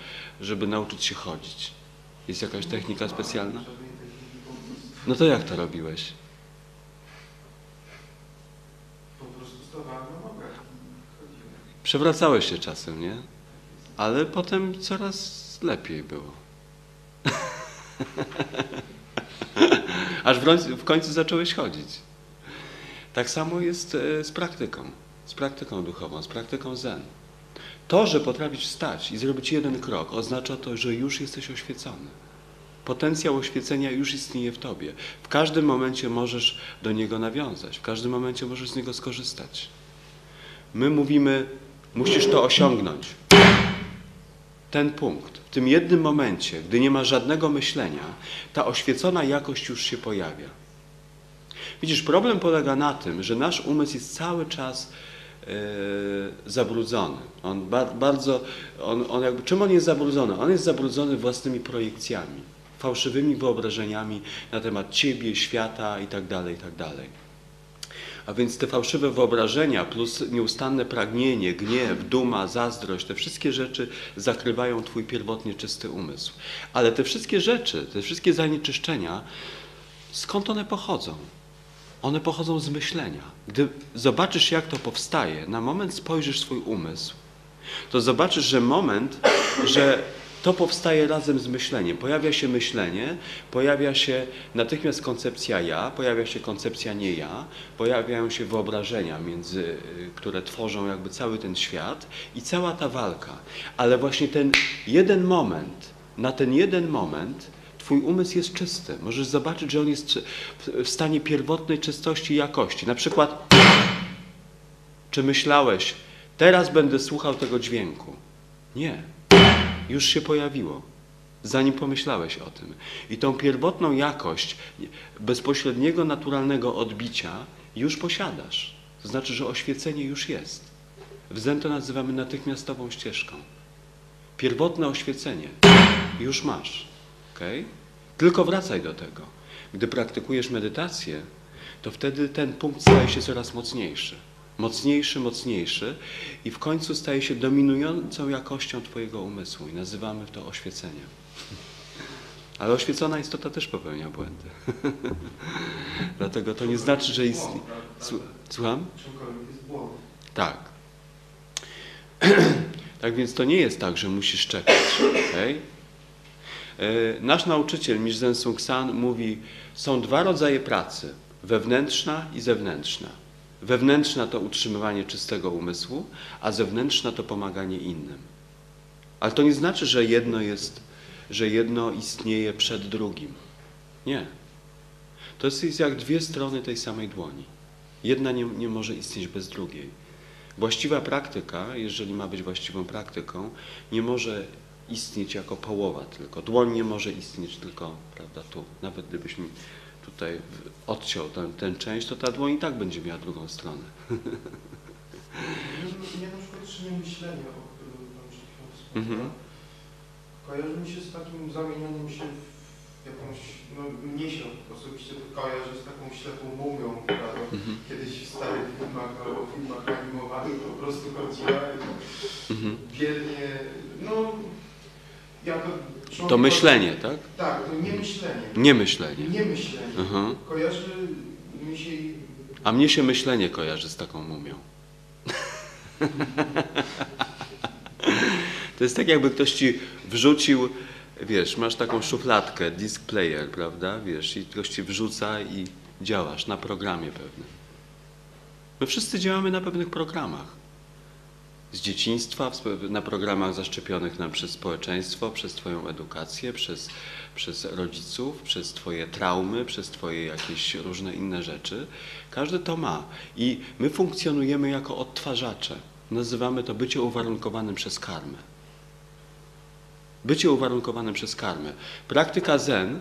żeby nauczyć się chodzić? Jest jakaś technika specjalna? No to jak to robiłeś? po prostu stawałem na nogach i chodziłem. Przewracałeś się czasem, nie? Ale potem coraz lepiej było. Aż w końcu, zacząłeś chodzić. Tak samo jest e, z praktyką, z praktyką duchową, z praktyką zen. To, że potrafisz wstać i zrobić jeden krok, oznacza to, że już jesteś oświecony. Potencjał oświecenia już istnieje w tobie. W każdym momencie możesz do niego nawiązać, w każdym momencie możesz z niego skorzystać. My mówimy, musisz to osiągnąć. Ten punkt. W tym jednym momencie, gdy nie ma żadnego myślenia, ta oświecona jakość już się pojawia. Widzisz, problem polega na tym, że nasz umysł jest cały czas e, zabrudzony. On ba, bardzo, on, on jakby, czym on jest zabrudzony? On jest zabrudzony własnymi projekcjami, fałszywymi wyobrażeniami na temat ciebie, świata itd., itd. A więc te fałszywe wyobrażenia plus nieustanne pragnienie, gniew, duma, zazdrość, te wszystkie rzeczy zakrywają Twój pierwotnie czysty umysł. Ale te wszystkie rzeczy, te wszystkie zanieczyszczenia, skąd one pochodzą? One pochodzą z myślenia. Gdy zobaczysz, jak to powstaje, na moment spojrzysz swój umysł, to zobaczysz, że moment, że to powstaje razem z myśleniem. Pojawia się myślenie, pojawia się natychmiast koncepcja ja, pojawia się koncepcja nie ja, pojawiają się wyobrażenia, między, y, które tworzą jakby cały ten świat i cała ta walka. Ale właśnie ten jeden moment, na ten jeden moment Twój umysł jest czysty. Możesz zobaczyć, że on jest w stanie pierwotnej czystości i jakości. Na przykład, czy myślałeś, teraz będę słuchał tego dźwięku? Nie. Już się pojawiło, zanim pomyślałeś o tym. I tą pierwotną jakość bezpośredniego, naturalnego odbicia już posiadasz. To znaczy, że oświecenie już jest. W Zen to nazywamy natychmiastową ścieżką. Pierwotne oświecenie już masz. Okay? Tylko wracaj do tego. Gdy praktykujesz medytację, to wtedy ten punkt staje się coraz mocniejszy. Mocniejszy, mocniejszy i w końcu staje się dominującą jakością Twojego umysłu i nazywamy to oświeceniem. Ale oświecona istota też popełnia błędy. Dlatego to nie znaczy, że istnieje. Słucham? Czymkolwiek jest błąd. Tak. tak więc to nie jest tak, że musisz czekać. okej? E, Nasz nauczyciel Mirzen Sung San mówi, są dwa rodzaje pracy, wewnętrzna i zewnętrzna. Wewnętrzna to utrzymywanie czystego umysłu, a zewnętrzna to pomaganie innym. Ale to nie znaczy, że jedno jest, że jedno istnieje przed drugim. Nie. To jest jak dwie strony tej samej dłoni. Jedna nie, nie może istnieć bez drugiej. Właściwa praktyka, jeżeli ma być właściwą praktyką, nie może istnieć jako połowa tylko. Dłoń nie może istnieć tylko, prawda, tu. Nawet gdybyśmy tutaj odciął tę, tę część, to ta dłoń i tak będzie miała drugą stronę. Nie na przykład czy nie myślenie o Mhm. Kojarzy mi się z takim zamienianiem się w jakąś, no mnie się osobiście to kojarzy z taką ślepą mumią, która Mhm. kiedyś w starych filmach albo filmach animowanych po prostu chodziła i Mhm. wiernie, no jako człowiek... To myślenie, tak? Tak, to nie myślenie. Nie myślenie. Nie myślenie. Mhm. Kojarzy mi się A mnie się myślenie kojarzy z taką mumią. To jest tak, jakby ktoś ci wrzucił, wiesz, masz taką szufladkę, disk player, prawda, wiesz, i ktoś ci wrzuca i działasz na programie pewnym. My wszyscy działamy na pewnych programach. Z dzieciństwa, na programach zaszczepionych nam przez społeczeństwo, przez Twoją edukację, przez, przez rodziców, przez Twoje traumy, przez Twoje jakieś różne inne rzeczy. Każdy to ma. I my funkcjonujemy jako odtwarzacze. Nazywamy to bycie uwarunkowanym przez karmę. Bycie uwarunkowanym przez karmę. Praktyka Zen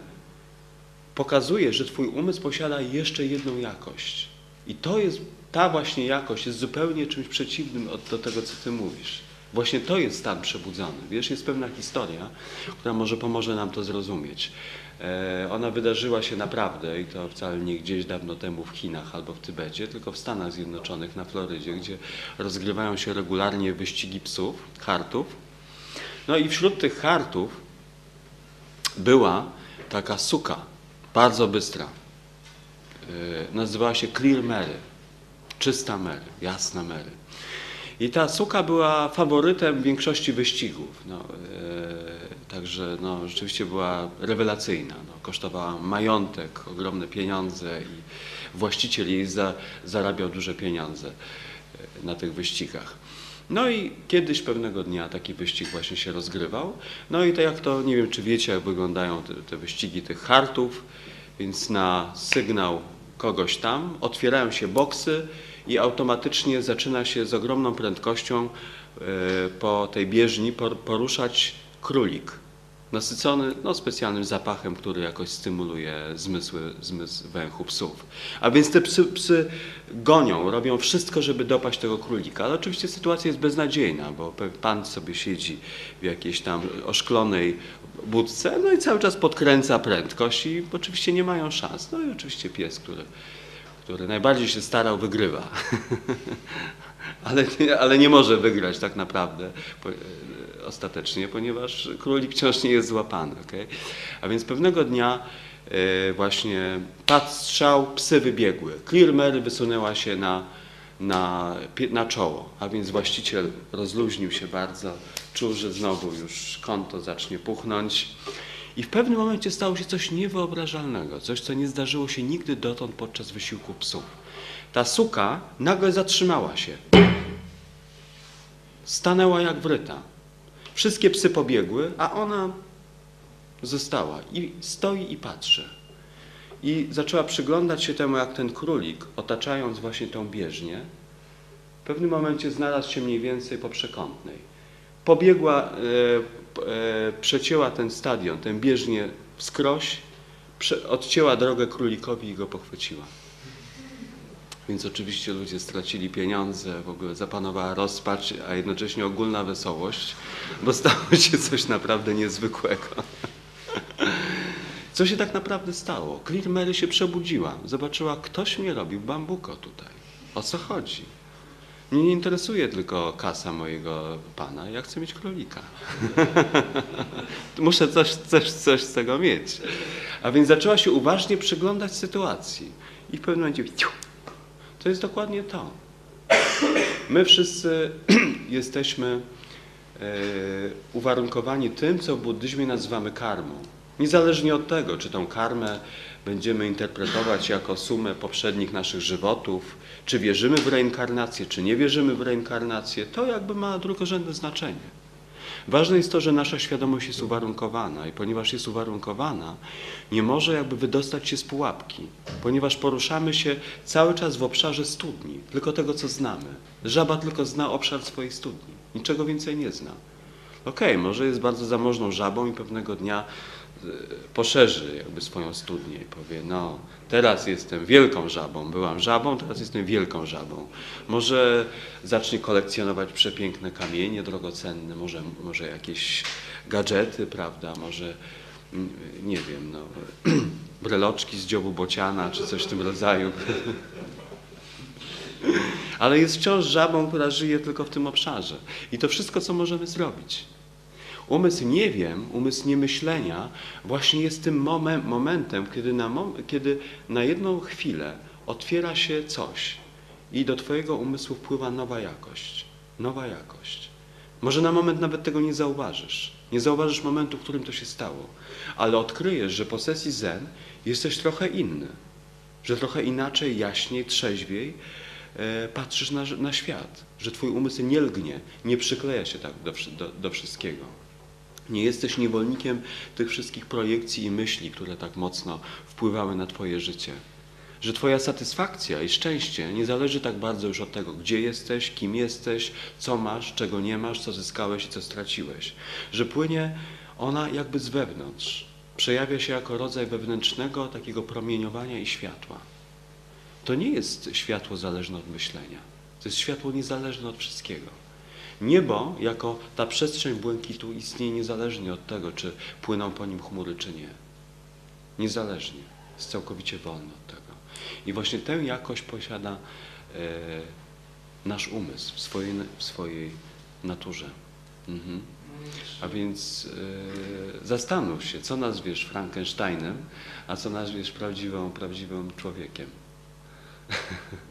pokazuje, że Twój umysł posiada jeszcze jedną jakość. I to jest, ta właśnie jakość jest zupełnie czymś przeciwnym od, do tego, co Ty mówisz. Właśnie to jest stan przebudzony. Wiesz, jest pewna historia, która może pomoże nam to zrozumieć. E, ona wydarzyła się naprawdę i to wcale nie gdzieś dawno temu w Chinach albo w Tybecie, tylko w Stanach Zjednoczonych, na Florydzie, gdzie rozgrywają się regularnie wyścigi psów, hartów. No i wśród tych hartów była taka suka, bardzo bystra. Yy, Nazywała się Clear Mary, czysta Mary, jasna Mary. I ta suka była faworytem większości wyścigów. No, yy, także no, rzeczywiście była rewelacyjna. No, kosztowała majątek, ogromne pieniądze i właściciel jej za, zarabiał duże pieniądze yy, na tych wyścigach. No i kiedyś pewnego dnia taki wyścig właśnie się rozgrywał. No i to jak to, nie wiem czy wiecie, jak wyglądają te, te wyścigi tych hartów, więc na sygnał kogoś tam otwierają się boksy i automatycznie zaczyna się z ogromną prędkością e, po tej bieżni por- poruszać królik. Nasycony no, specjalnym zapachem, który jakoś stymuluje zmysły, zmysł węchu psów. A więc te psy, psy gonią, robią wszystko, żeby dopaść tego królika. Ale oczywiście sytuacja jest beznadziejna, bo pan sobie siedzi w jakiejś tam oszklonej budce, no i cały czas podkręca prędkość i oczywiście nie mają szans. No i oczywiście pies, który, który najbardziej się starał, wygrywa. ale, ale nie może wygrać tak naprawdę e, ostatecznie, ponieważ królik wciąż nie jest złapany. Okay? A więc pewnego dnia e, właśnie padł strzał, psy wybiegły. Clear Mary wysunęła się na, na, na czoło, a więc właściciel rozluźnił się bardzo, czuł, że znowu już konto zacznie puchnąć. I w pewnym momencie stało się coś niewyobrażalnego, coś, co nie zdarzyło się nigdy dotąd podczas wysiłku psów. Ta suka nagle zatrzymała się. Stanęła jak wryta. Wszystkie psy pobiegły, a ona została i stoi i patrzy. I zaczęła przyglądać się temu, jak ten królik, otaczając właśnie tą bieżnię, w pewnym momencie znalazł się mniej więcej po przekątnej. Pobiegła, e, przecięła ten stadion, tę bieżnię wskroś, prze, odcięła drogę królikowi i go pochwyciła. Więc oczywiście ludzie stracili pieniądze, w ogóle zapanowała rozpacz, a jednocześnie ogólna wesołość, bo stało się coś naprawdę niezwykłego. Co się tak naprawdę stało? Clear Mary się przebudziła, zobaczyła, ktoś mnie robił bambuko tutaj. O co chodzi? Mnie nie interesuje tylko kasa mojego pana, ja chcę mieć królika. Muszę coś, coś, coś z tego mieć. A więc zaczęła się uważnie przyglądać sytuacji. I w pewnym momencie ciu, to jest dokładnie to. My wszyscy jesteśmy e, uwarunkowani tym, co w buddyzmie nazywamy karmą. Niezależnie od tego, czy tą karmę będziemy interpretować jako sumę poprzednich naszych żywotów, czy wierzymy w reinkarnację, czy nie wierzymy w reinkarnację, to jakby ma drugorzędne znaczenie. Ważne jest to, że nasza świadomość jest uwarunkowana i ponieważ jest uwarunkowana, nie może jakby wydostać się z pułapki, ponieważ poruszamy się cały czas w obszarze studni, tylko tego, co znamy. Żaba tylko zna obszar swojej studni, niczego więcej nie zna. Okej, może jest bardzo zamożną żabą i pewnego dnia poszerzy jakby swoją studnię i powie, no teraz jestem wielką żabą, byłam żabą, teraz jestem wielką żabą. Może zacznie kolekcjonować przepiękne kamienie drogocenne, może, może jakieś gadżety, prawda, może mm, nie wiem, no, breloczki z dziobu bociana czy coś w tym rodzaju. Ale jest wciąż żabą, która żyje tylko w tym obszarze. I to wszystko, co możemy zrobić. Umysł nie wiem, umysł niemyślenia właśnie jest tym momen- momentem, kiedy na, mom- kiedy na jedną chwilę otwiera się coś i do Twojego umysłu wpływa nowa jakość. Nowa jakość. Może na moment nawet tego nie zauważysz. Nie zauważysz momentu, w którym to się stało. Ale odkryjesz, że po sesji zen jesteś trochę inny. Że trochę inaczej, jaśniej, trzeźwiej e, patrzysz na, na świat. Że Twój umysł nie lgnie, nie przykleja się tak do, do, do wszystkiego. Nie jesteś niewolnikiem tych wszystkich projekcji i myśli, które tak mocno wpływały na Twoje życie. Że Twoja satysfakcja i szczęście nie zależy tak bardzo już od tego, gdzie jesteś, kim jesteś, co masz, czego nie masz, co zyskałeś i co straciłeś. Że płynie ona jakby z wewnątrz. Przejawia się jako rodzaj wewnętrznego takiego promieniowania i światła. To nie jest światło zależne od myślenia. To jest światło niezależne od wszystkiego. Niebo, jako ta przestrzeń błękitu, istnieje niezależnie od tego, czy płyną po nim chmury, czy nie. Niezależnie. Jest całkowicie wolny od tego. I właśnie tę jakość posiada e, nasz umysł w swojej, w swojej naturze. Mhm. A więc e, zastanów się, co nazwiesz Frankensteinem, a co nazwiesz prawdziwą, prawdziwym człowiekiem.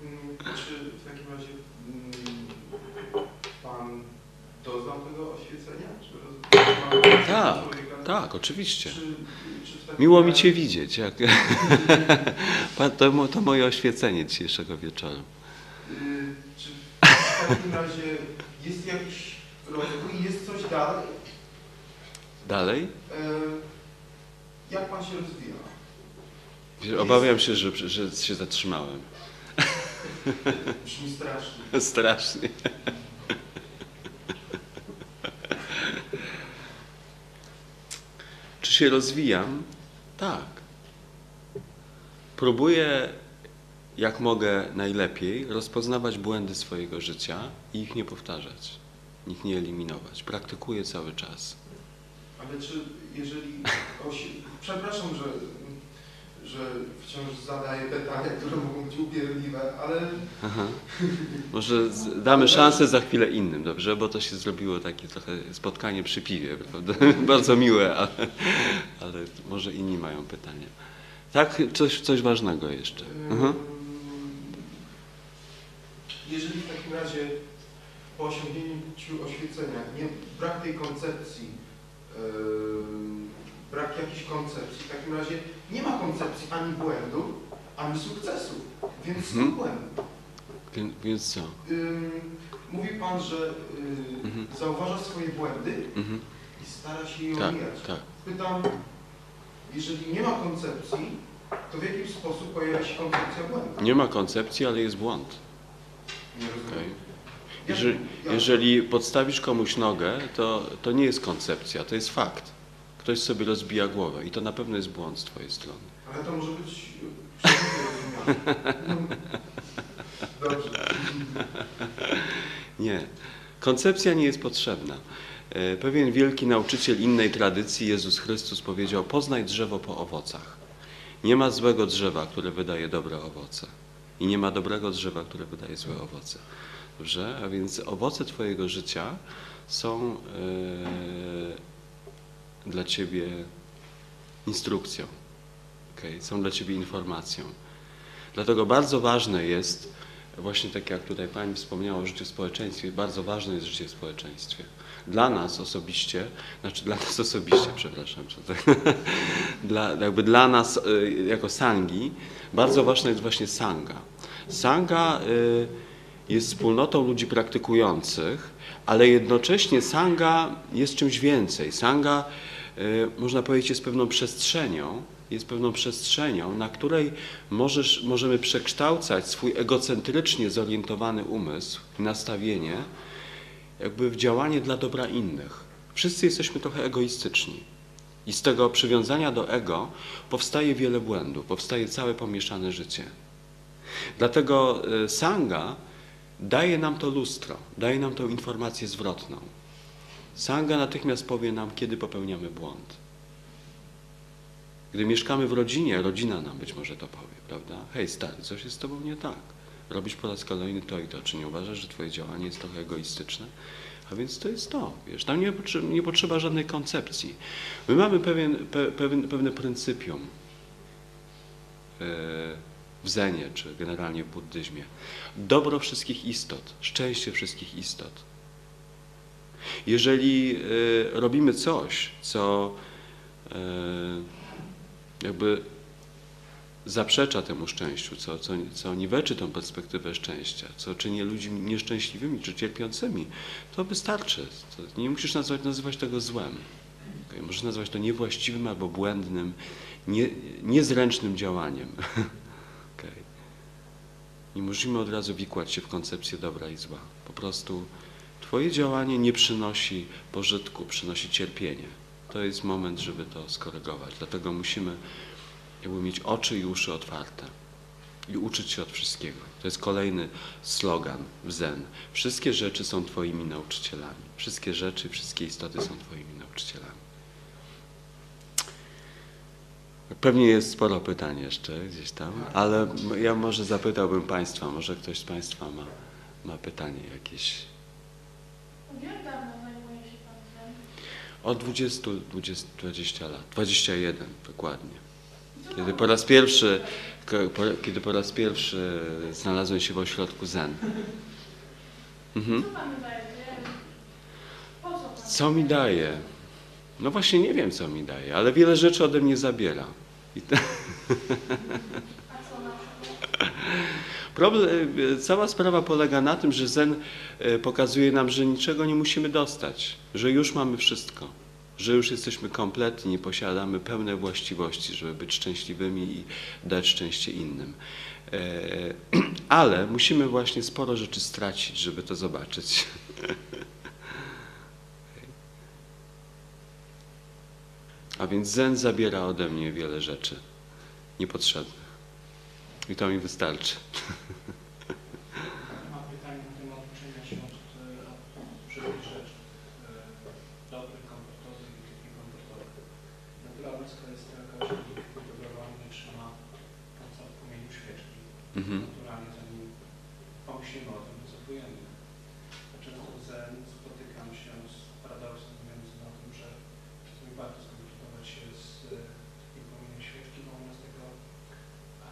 Mm, Czy w takim razie mm, doznał tego oświecenia? Czy Tak? Tak, oczywiście. Czy, czy Miło mi Cię widzieć. Jak... Pan- to, to moje oświecenie dzisiejszego wieczoru. Y, Czy w takim razie jest jakiś rozwój, jest coś dalej? Dalej? E, Jak Pan się rozwija? Obawiam się, że, że się zatrzymałem. Brzmi strasznie. Strasznie. Czy rozwijam? Tak. Próbuję, jak mogę najlepiej, rozpoznawać błędy swojego życia i ich nie powtarzać, ich nie eliminować. Praktykuję cały czas. Ale czy jeżeli... Osi... Przepraszam, że, że wciąż zadaję pytania, które mogą być upierdliwe, ale Aha. Może damy szansę za chwilę innym, dobrze? Bo to się zrobiło takie trochę spotkanie przy piwie, prawda? Bardzo miłe, ale, ale może inni mają pytania. Tak, coś, coś ważnego jeszcze. Aha. Jeżeli w takim razie po osiągnięciu oświecenia nie, brak tej koncepcji, ym, brak jakiejś koncepcji, w takim razie nie ma koncepcji ani błędu, ani sukcesu, więc są błędy. Więc, co? Mówi Pan, że y, Mhm. zauważa swoje błędy Mhm. i stara się je Tak, omijać. tak. Pytam, jeżeli nie ma koncepcji, to w jaki sposób pojawia się koncepcja błędu? Nie ma koncepcji, ale jest błąd. Nie rozumiem. Jak- Jeżeli, jeżeli podstawisz komuś nogę, to, to nie jest koncepcja, to jest fakt. Ktoś sobie rozbija głowę i to na pewno jest błąd z Twojej strony. Ale to może być rozumiane. Dobrze. Nie. Koncepcja nie jest potrzebna. E, Pewien wielki nauczyciel innej tradycji, Jezus Chrystus, powiedział: Poznaj drzewo po owocach. Nie ma złego drzewa, które wydaje dobre owoce. I nie ma dobrego drzewa, które wydaje złe owoce. Dobrze? A więc owoce Twojego życia są e, dla Ciebie instrukcją. Okay? Są dla Ciebie informacją. Dlatego bardzo ważne jest, właśnie tak jak tutaj Pani wspomniała o życiu w społeczeństwie, bardzo ważne jest życie w społeczeństwie. Dla nas osobiście, znaczy dla nas osobiście, przepraszam, dla, jakby dla nas y, jako sangi, bardzo ważna jest właśnie sanga. Sanga y, jest wspólnotą ludzi praktykujących, ale jednocześnie sanga jest czymś więcej. Sanga, y, można powiedzieć, jest pewną przestrzenią, jest pewną przestrzenią, na której możesz, możemy przekształcać swój egocentrycznie zorientowany umysł, nastawienie, jakby w działanie dla dobra innych. Wszyscy jesteśmy trochę egoistyczni. I z tego przywiązania do ego powstaje wiele błędów, powstaje całe pomieszane życie. Dlatego y, Sanga daje nam to lustro, daje nam tą informację zwrotną. Sanga natychmiast powie nam, kiedy popełniamy błąd. Gdy mieszkamy w rodzinie, rodzina nam być może to powie, prawda? Hej stary, coś jest z tobą nie tak. Robisz po raz kolejny to i to. Czy nie uważasz, że twoje działanie jest trochę egoistyczne? A więc to jest to, wiesz, tam nie, nie potrzeba żadnej koncepcji. My mamy pewien, pe, pewne pryncypium e, w Zenie, czy generalnie w buddyzmie. Dobro wszystkich istot, szczęście wszystkich istot. Jeżeli e, robimy coś, co e, jakby zaprzecza temu szczęściu, co, co, co niweczy tą perspektywę szczęścia, co czyni ludzi nieszczęśliwymi czy cierpiącymi, to wystarczy. To nie musisz nazwać, nazywać tego złem. Okay? Możesz nazwać to niewłaściwym albo błędnym, nie, niezręcznym działaniem. Nie musimy od razu wikłać się w koncepcję dobra i zła. Po prostu Twoje działanie nie przynosi pożytku, przynosi cierpienie. To jest moment, żeby to skorygować. Dlatego musimy jakby mieć oczy i uszy otwarte i uczyć się od wszystkiego. To jest kolejny slogan w Zen. Wszystkie rzeczy są Twoimi nauczycielami. Wszystkie rzeczy, wszystkie istoty są Twoimi nauczycielami. Pewnie jest sporo pytań jeszcze gdzieś tam, ale ja może zapytałbym Państwa, może ktoś z Państwa ma, ma pytanie jakieś. Jak dawno zajmuje się Pan? Od 20, 20, 20 lat, 21 dokładnie. Kiedy po raz pierwszy, kiedy po raz pierwszy znalazłem się w ośrodku Zen. Mhm. Co mi daje? No właśnie nie wiem, co mi daje, ale wiele rzeczy ode mnie zabiera. Przykład? problem, cała sprawa polega na tym, że Zen e, pokazuje nam, że niczego nie musimy dostać, że już mamy wszystko, że już jesteśmy kompletni, posiadamy pełne właściwości, żeby być szczęśliwymi i dać szczęście innym. E, Ale musimy właśnie sporo rzeczy stracić, żeby to zobaczyć. A więc Zen zabiera ode mnie wiele rzeczy niepotrzebnych. I to mi wystarczy. Mam pytanie na temat uczenia się od, e, od wszystkich rzeczy, e, dobrych, komfortowych i tych niekomfortowych. Naturalność to jest taka, że nikt dobrowolnie nie trzyma palca w płomieniu świeczki. Mhm. Naturalnie zanim pomyślimy o tym, wycofujemy. A Często w Zen spotykam się z paradoksem mówiącym o tym, że czasami warto skonfrontować się z e, takim płomieniem świeczki, bo można z tego a,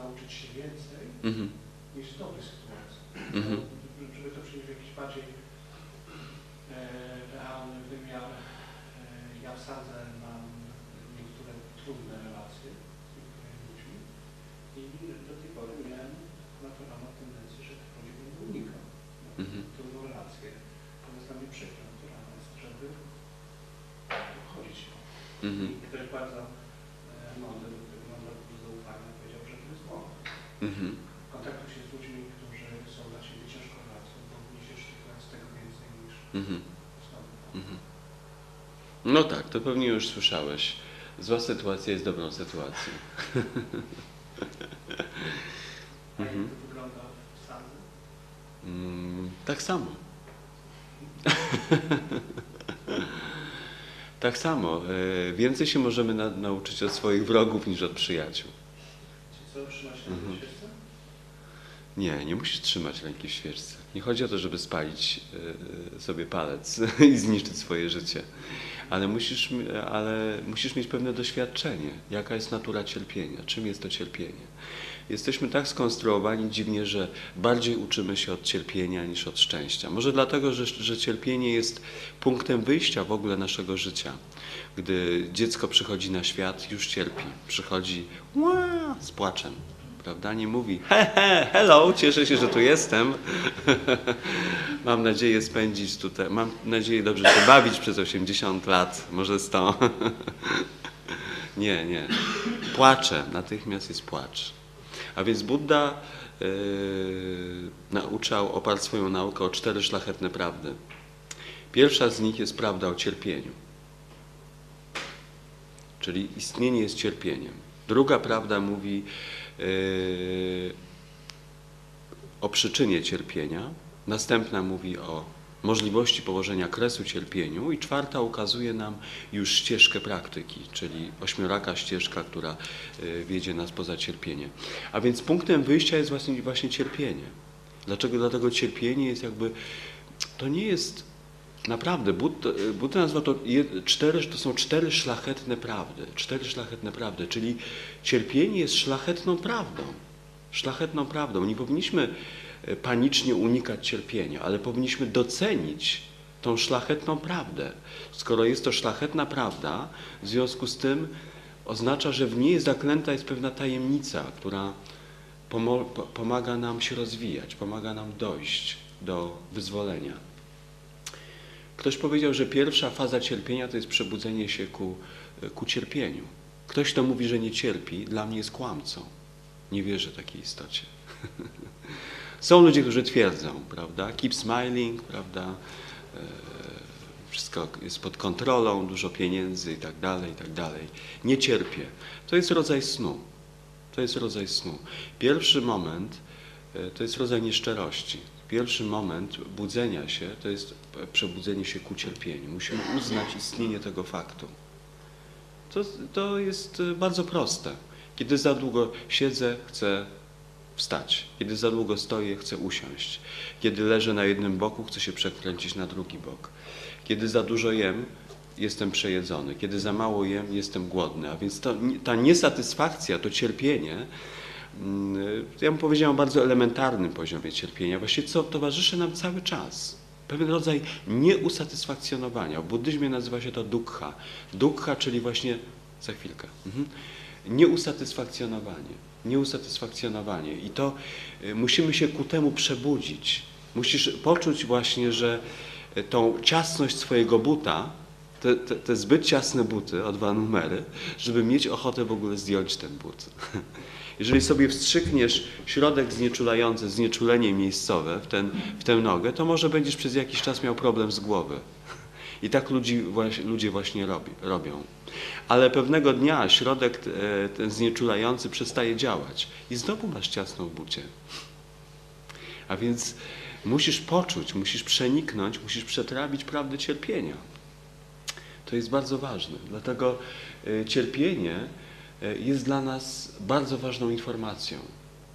nauczyć się więcej Mhm. niż z dobrej sytuacji. Mhm. Żeby to przyjąć w jakiś bardziej e, realny wymiar, e, ja w Sadze mam niektóre trudne relacje z niektórymi ludźmi i do tej pory miałem naturalną tendencję, że tych ludzi będę unikał. Mhm. Trudną relację. To jest dla mnie przykre, naturalne jest, żeby obchodzić ją. Mhm. I ktoś bardzo e, mądry, do którego mam bardzo dużo zaufania, powiedział, że to jest błąd Mhm. kontaktuj się z ludźmi, którzy są dla Ciebie ciężko relacją, bo niesiesz z tego więcej niż Mhm. znowu. Mhm. No tak, to pewnie już słyszałeś. Zła sytuacja jest dobrą sytuacją. A jak Mhm. to wygląda w sadze? Mm, tak samo. tak samo. E, Więcej się możemy na, nauczyć od swoich wrogów niż od przyjaciół. Czy co, trzymać się Mhm. świeczce? Nie, nie musisz trzymać ręki w świeczce. Nie chodzi o to, żeby spalić e, sobie palec i zniszczyć swoje życie. Ale musisz, ale musisz mieć pewne doświadczenie, jaka jest natura cierpienia, czym jest to cierpienie. Jesteśmy tak skonstruowani dziwnie, że bardziej uczymy się od cierpienia niż od szczęścia. Może dlatego, że, że cierpienie jest punktem wyjścia w ogóle naszego życia. Gdy dziecko przychodzi na świat, już cierpi. Przychodzi z płaczem. Prawda? Nie mówi he, he, hello, cieszę się, że tu jestem. mam nadzieję spędzić tutaj, mam nadzieję dobrze się bawić przez 80 lat, może 100. nie, nie. Płacze, natychmiast jest płacz. A więc Buddha yy, nauczał, oparł swoją naukę o cztery szlachetne prawdy. Pierwsza z nich jest prawda o cierpieniu. czyli istnienie jest cierpieniem. Druga prawda mówi o przyczynie cierpienia, następna mówi o możliwości położenia kresu cierpieniu i czwarta ukazuje nam już ścieżkę praktyki, czyli ośmioraka ścieżka, która y, wiedzie nas poza cierpienie. A więc punktem wyjścia jest właśnie, właśnie cierpienie. Dlaczego? Dlatego cierpienie jest jakby, to nie jest naprawdę, Buddha, Buddha to cztery, to są cztery szlachetne prawdy, cztery szlachetne prawdy, czyli cierpienie jest szlachetną prawdą, szlachetną prawdą. Nie powinniśmy e, panicznie unikać cierpienia, ale powinniśmy docenić tą szlachetną prawdę. Skoro jest to szlachetna prawda, w związku z tym oznacza, że w niej zaklęta jest pewna tajemnica, która pomaga nam się rozwijać, pomaga nam dojść do wyzwolenia. Ktoś powiedział, że pierwsza faza cierpienia to jest przebudzenie się ku, ku cierpieniu. Ktoś, kto mówi, że nie cierpi, dla mnie jest kłamcą. Nie wierzę takiej istocie. Są ludzie, którzy twierdzą, prawda? Keep smiling, prawda? E, Wszystko jest pod kontrolą, dużo pieniędzy i tak dalej, i tak dalej. Nie cierpię. To jest rodzaj snu. To jest rodzaj snu. Pierwszy moment e, to jest rodzaj nieszczerości. Pierwszy moment budzenia się to jest przebudzenie się ku cierpieniu. Musimy uznać istnienie tego faktu. To, to jest e, bardzo proste. Kiedy za długo siedzę, chcę wstać. Kiedy za długo stoję, chcę usiąść. Kiedy leżę na jednym boku, chcę się przekręcić na drugi bok. Kiedy za dużo jem, jestem przejedzony. Kiedy za mało jem, jestem głodny. A więc to, ta niesatysfakcja, to cierpienie, mm, ja bym powiedział o bardzo elementarnym poziomie cierpienia, właściwie co towarzyszy nam cały czas. Pewien rodzaj nieusatysfakcjonowania. W buddyzmie nazywa się to dukkha. Dukkha, czyli właśnie, za chwilkę, mhm. nieusatysfakcjonowanie. Nieusatysfakcjonowanie. I to y, musimy się ku temu przebudzić. Musisz poczuć właśnie, że y, tą ciasność swojego buta, te, te, te zbyt ciasne buty o dwa numery, żeby mieć ochotę w ogóle zdjąć ten but. Jeżeli sobie wstrzykniesz środek znieczulający, znieczulenie miejscowe w, ten, w tę nogę, to może będziesz przez jakiś czas miał problem z głowy. I tak ludzi, ludzie właśnie robi, robią. Ale pewnego dnia środek e, ten znieczulający przestaje działać i znowu masz ciasną w bucie. A więc musisz poczuć, musisz przeniknąć, musisz przetrawić prawdę cierpienia. To jest bardzo ważne. Dlatego e, cierpienie jest dla nas bardzo ważną informacją.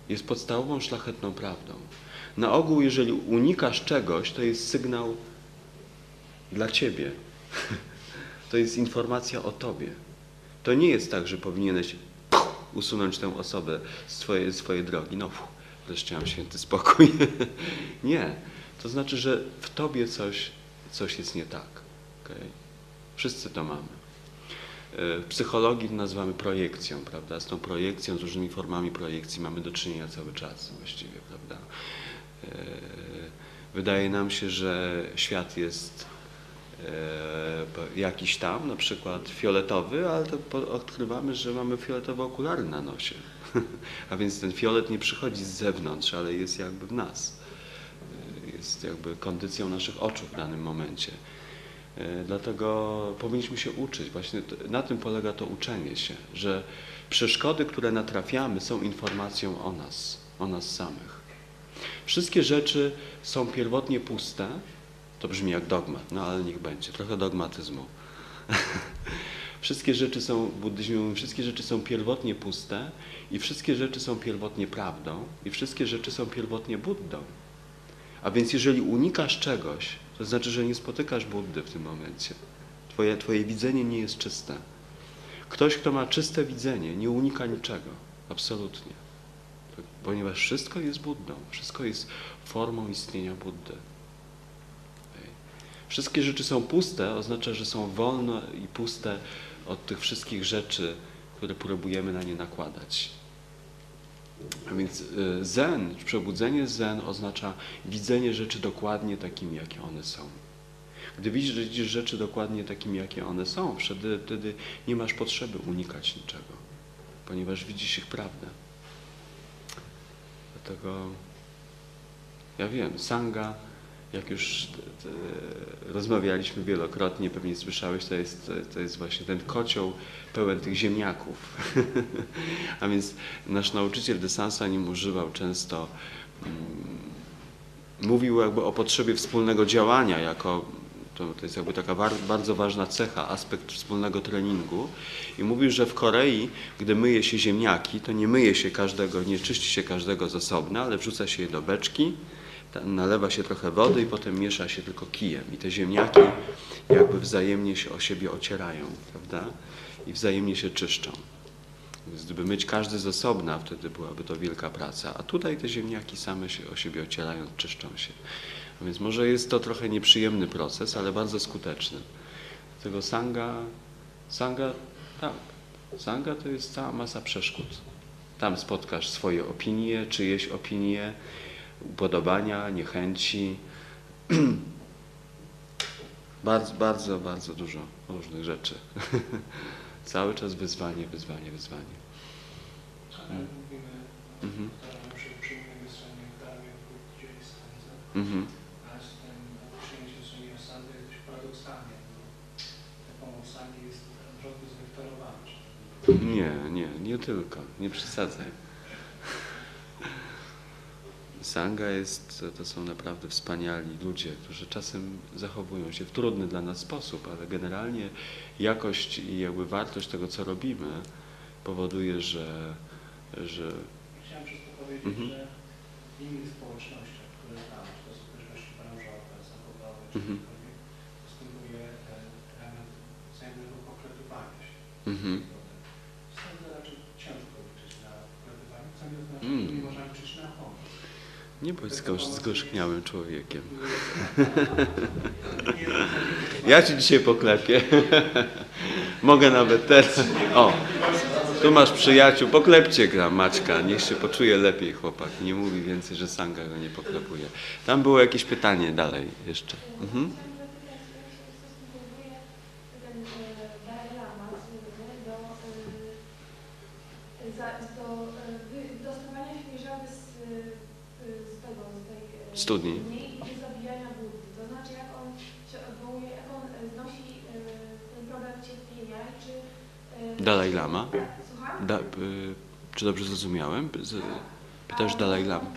Jest podstawową, szlachetną prawdą. Na ogół, jeżeli unikasz czegoś, to jest sygnał dla ciebie. To jest informacja o tobie. To nie jest tak, że powinieneś usunąć tę osobę z swojej drogi. No, wreszcie mam święty spokój. Nie. To znaczy, że w tobie coś, coś jest nie tak. okej? Wszyscy to mamy. W psychologii to nazywamy projekcją, prawda? Z tą projekcją, z różnymi formami projekcji mamy do czynienia cały czas właściwie, prawda? E, Wydaje nam się, że świat jest e, jakiś tam, na przykład fioletowy, ale to odkrywamy, że mamy fioletowe okulary na nosie. A więc ten fiolet nie przychodzi z zewnątrz, ale jest jakby w nas. E, Jest jakby kondycją naszych oczu w danym momencie. E, Dlatego powinniśmy się uczyć. Właśnie na tym polega to uczenie się, że przeszkody, które natrafiamy, są informacją o nas, o nas samych. Wszystkie rzeczy są pierwotnie puste. To brzmi jak dogmat, no ale niech będzie. Trochę dogmatyzmu. wszystkie rzeczy są, w buddyzmie wszystkie rzeczy są pierwotnie puste i wszystkie rzeczy są pierwotnie prawdą i wszystkie rzeczy są pierwotnie Buddą. A więc jeżeli unikasz czegoś, to znaczy, że nie spotykasz Buddy w tym momencie. Twoje, twoje widzenie nie jest czyste. Ktoś, kto ma czyste widzenie, nie unika niczego. Absolutnie. Ponieważ wszystko jest Buddą. Wszystko jest formą istnienia Buddy. Wszystkie rzeczy są puste, oznacza, że są wolne i puste od tych wszystkich rzeczy, które próbujemy na nie nakładać. A więc y, zen, przebudzenie zen oznacza widzenie rzeczy dokładnie takimi, jakie one są. Gdy widzisz, rzeczy dokładnie takimi, jakie one są, wtedy, wtedy nie masz potrzeby unikać niczego, ponieważ widzisz ich prawdę. Dlatego ja wiem, sanga jak już rozmawialiśmy wielokrotnie, pewnie słyszałeś, to jest, to jest właśnie ten kocioł pełen tych ziemniaków. A więc nasz nauczyciel Desansa nim używał często, mm, mówił jakby o potrzebie wspólnego działania jako to, to jest jakby taka bardzo ważna cecha, aspekt wspólnego treningu. I mówił, że w Korei, gdy myje się ziemniaki, to nie myje się każdego, nie czyści się każdego z osobna, ale wrzuca się je do beczki, nalewa się trochę wody i potem miesza się tylko kijem. I te ziemniaki jakby wzajemnie się o siebie ocierają, prawda? I wzajemnie się czyszczą. Więc gdyby myć każdy z osobna, wtedy byłaby to wielka praca. A tutaj te ziemniaki same się o siebie ocierają, czyszczą się. A więc może jest to trochę nieprzyjemny proces, ale bardzo skuteczny. Tego sanga, sanga, tak, sanga to jest cała masa przeszkód. Tam spotkasz swoje opinie, czyjeś opinie, upodobania, niechęci. bardzo, bardzo, bardzo dużo różnych rzeczy. Cały czas wyzwanie, wyzwanie, wyzwanie. Ale mówimy, Mhm. Nie, nie, nie tylko. Nie przesadzaj. Sanga jest, to są naprawdę wspaniali ludzie, którzy czasem zachowują się w trudny dla nas sposób, ale generalnie jakość i jakby wartość tego, co robimy, powoduje, że, że Chciałem przez to powiedzieć, Mhm. że w innych społecznościach, które znam, czy to społeczności branżowe, zawodowe, czy Mhm. cokolwiek, występuje e, element wzajemnego poklepywania się. mhm. Sądzę raczej ciężko liczyć na poklepywanie, co nie oznacza, Mm. że nie można liczyć na pomoc. Nie bądź zgorz- zgorzkniałym człowiekiem. Ja ci dzisiaj poklepię. Mogę nawet teraz. O, tu masz przyjaciół, poklepcie gra Maćka, niech się poczuje lepiej chłopak. Nie mówi więcej, że Sanga go nie poklepuje. Tam było jakieś pytanie dalej jeszcze. Mhm. Chciałam zapytać, jak się stosunkuje ten e, Dalai Lama słynny do, e, za, do e, wy- dostawania świeżawy z, e, z tego, z tej e, Studni. i zabijania Buddy. To znaczy, jak on się odwołuje, jak on e, znosi e, ten problem cierpienia i czy... e, Dalaj Lama? Da, y, czy dobrze zrozumiałem? Z, pytasz Dalaj Lama.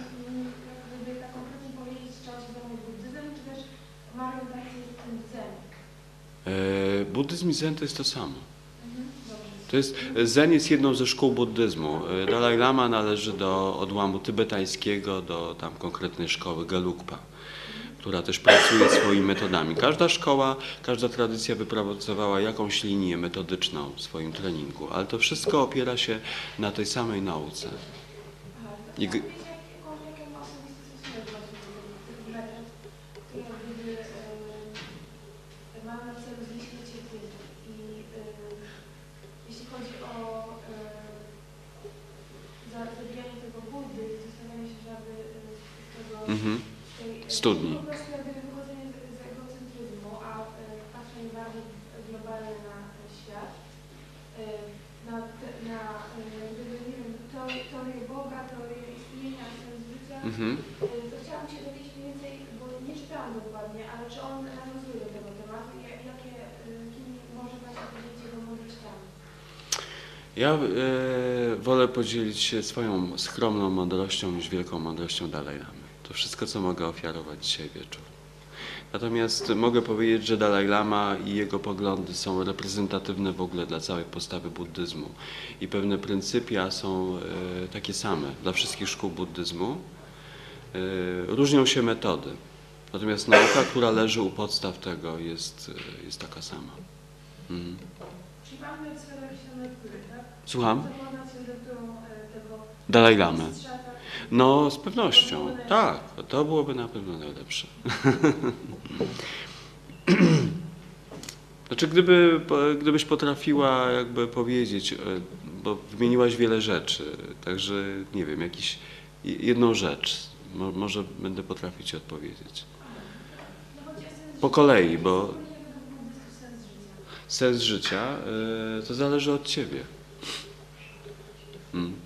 E, buddyzm i zen to jest to samo. To jest, zen jest jedną ze szkół buddyzmu. E, Dalaj Lama należy do odłamu tybetańskiego, do tam konkretnej szkoły Gelugpa, która też pracuje swoimi metodami. Każda szkoła, każda tradycja wypracowała jakąś linię metodyczną w swoim treningu, ale to wszystko opiera się na tej samej nauce. I chciałam g- wiedzieć, jaką, jaką ma osobisty stosunek właśnie do tych metod, które jak gdyby e, mają na celu zniesienie cierpienia. I e, jeśli chodzi o e, za- zabijanie tego Buddy, zostawianie się żaby e, z tego Mhm. tej, Studni. Po prostu jak gdyby wychodzenie z, z egocentryzmu, a e, patrzenie bardzo globalnie na e, świat, e, na, te, na e, jak gdyby, nie wiem, teorię, teorię Boga, teorię istnienia, sens życia, Mhm. to chciałam się dowiedzieć więcej, bo nie czytałam dokładnie, ale czy on nawiązuje do tego tematu i ja- jakie, kim może Państwo powiedzieć jego mądrościami? Ja e, wolę podzielić się swoją skromną mądrością niż wielką mądrością Lamy. To wszystko, co mogę ofiarować dzisiaj wieczór. Natomiast mogę powiedzieć, że Dalaj Lama i jego poglądy są reprezentatywne w ogóle dla całej postawy buddyzmu. I pewne pryncypia są e, takie same dla wszystkich szkół buddyzmu. E, różnią się metody. Natomiast nauka, która leży u podstaw tego, jest, e, jest taka sama. Mhm. Czyli Pan jakieś emerytury, tak? Słucham? E, tego Dalaj Lamy. No, z pewnością. Tak, to byłoby na pewno najlepsze. Znaczy, gdyby, gdybyś potrafiła jakby powiedzieć, e, bo wymieniłaś wiele rzeczy, także nie wiem, jakiś, jedną rzecz, mo, może będę potrafił Ci odpowiedzieć. No chodzi o sens Po kolei, bo Wspólnie według buddystów sens życia. Sens życia e, to zależy od Ciebie. Mm.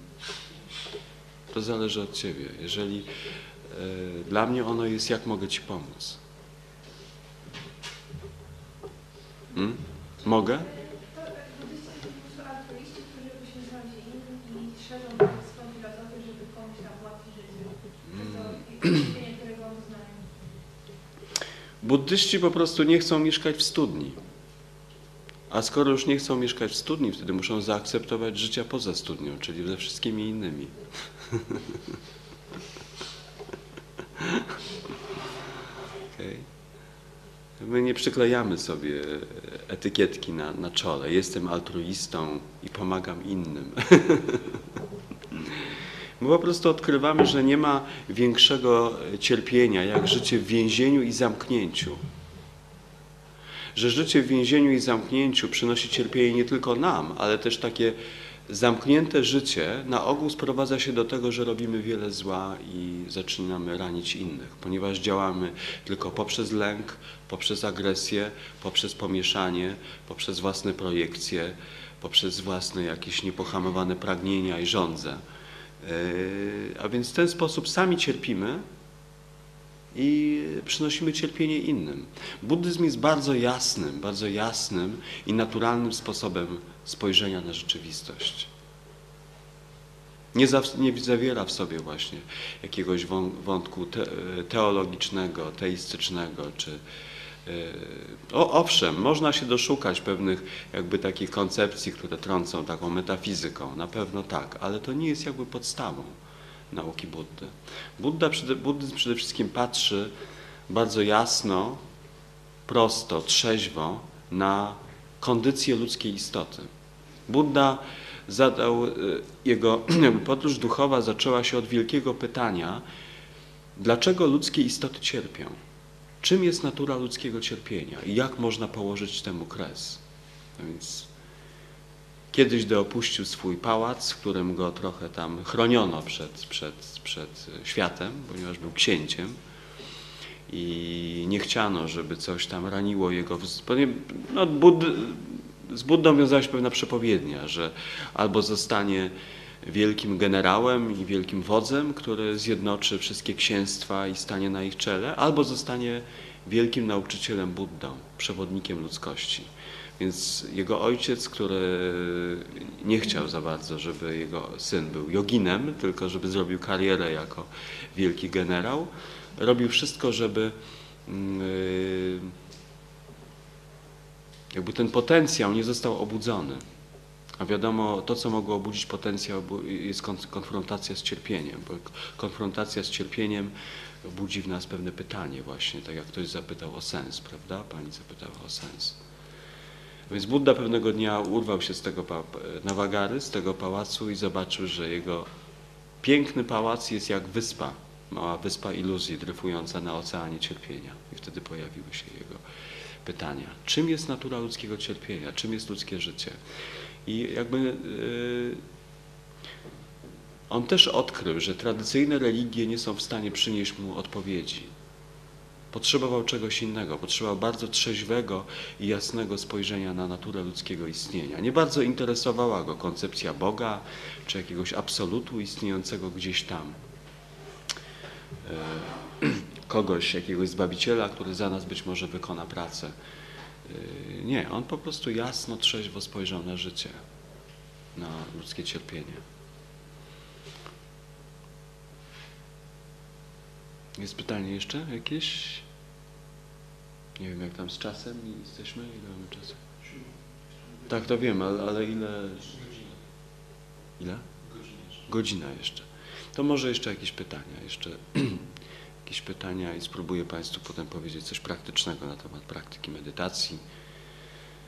To zależy od Ciebie. Jeżeli y, dla mnie ono jest, jak mogę Ci pomóc. Hmm? Mogę? Uznają. Buddyści po prostu nie chcą mieszkać w studni. A skoro już nie chcą mieszkać w studni, wtedy muszą zaakceptować życia poza studnią, czyli ze wszystkimi innymi. Okej. My nie przyklejamy sobie etykietki na, na czole. Jestem altruistą i pomagam innym. My po prostu odkrywamy, że nie ma większego cierpienia jak życie w więzieniu i zamknięciu. Że życie w więzieniu i zamknięciu przynosi cierpienie nie tylko nam, ale też takie zamknięte życie na ogół sprowadza się do tego, że robimy wiele zła i zaczynamy ranić innych, ponieważ działamy tylko poprzez lęk, poprzez agresję, poprzez pomieszanie, poprzez własne projekcje, poprzez własne jakieś niepohamowane pragnienia i żądze. Yy, A więc w ten sposób sami cierpimy i przynosimy cierpienie innym. Buddyzm jest bardzo jasnym, bardzo jasnym i naturalnym sposobem spojrzenia na rzeczywistość. Nie, zaw, nie zawiera w sobie właśnie jakiegoś wą- wątku te, teologicznego, teistycznego, czy yy, o, owszem, można się doszukać pewnych jakby takich koncepcji, które trącą taką metafizyką, na pewno tak, ale to nie jest jakby podstawą nauki Buddy. Budda, przede- buddyzm przede wszystkim patrzy bardzo jasno, prosto, trzeźwo na kondycję ludzkiej istoty. Budda zadał, y, jego podróż duchowa zaczęła się od wielkiego pytania, dlaczego ludzkie istoty cierpią? Czym jest natura ludzkiego cierpienia i jak można położyć temu kres? A więc Kiedyś gdy opuścił swój pałac, w którym go trochę tam chroniono przed, przed, przed światem, ponieważ był księciem i nie chciano, żeby coś tam raniło jego. No, Bud, z Buddą wiązała się pewna przepowiednia, że albo zostanie wielkim generałem i wielkim wodzem, który zjednoczy wszystkie księstwa i stanie na ich czele, albo zostanie wielkim nauczycielem Buddą, przewodnikiem ludzkości. Więc jego ojciec, który nie chciał za bardzo, żeby jego syn był joginem, tylko żeby zrobił karierę jako wielki generał, robił wszystko, żeby mm, y, jakby ten potencjał nie został obudzony. A wiadomo, to, co mogło obudzić potencjał, jest kon- konfrontacja z cierpieniem, bo konfrontacja z cierpieniem budzi w nas pewne pytanie właśnie, tak jak ktoś zapytał o sens, prawda? Pani zapytała o sens. Więc Buddha pewnego dnia urwał się z tego Nawagary, z tego pałacu i zobaczył, że jego piękny pałac jest jak wyspa, mała wyspa iluzji dryfująca na oceanie cierpienia. I wtedy pojawiły się jego pytania. Czym jest natura ludzkiego cierpienia? Czym jest ludzkie życie? I jakby yy, on też odkrył, że tradycyjne religie nie są w stanie przynieść mu odpowiedzi. Potrzebował czegoś innego, potrzebował bardzo trzeźwego i jasnego spojrzenia na naturę ludzkiego istnienia. Nie bardzo interesowała go koncepcja Boga czy jakiegoś absolutu istniejącego gdzieś tam. E, Kogoś, jakiegoś zbawiciela, który za nas być może wykona pracę. E, Nie, on po prostu jasno, trzeźwo spojrzał na życie, na ludzkie cierpienie. Jest pytanie jeszcze jakieś? Nie wiem, jak tam z czasem jesteśmy? Ile mamy czasu? Tak, to wiem, ale, ale ile? Ile? Godzina jeszcze. To może jeszcze jakieś pytania, jeszcze jakieś pytania i spróbuję Państwu potem powiedzieć coś praktycznego na temat praktyki medytacji.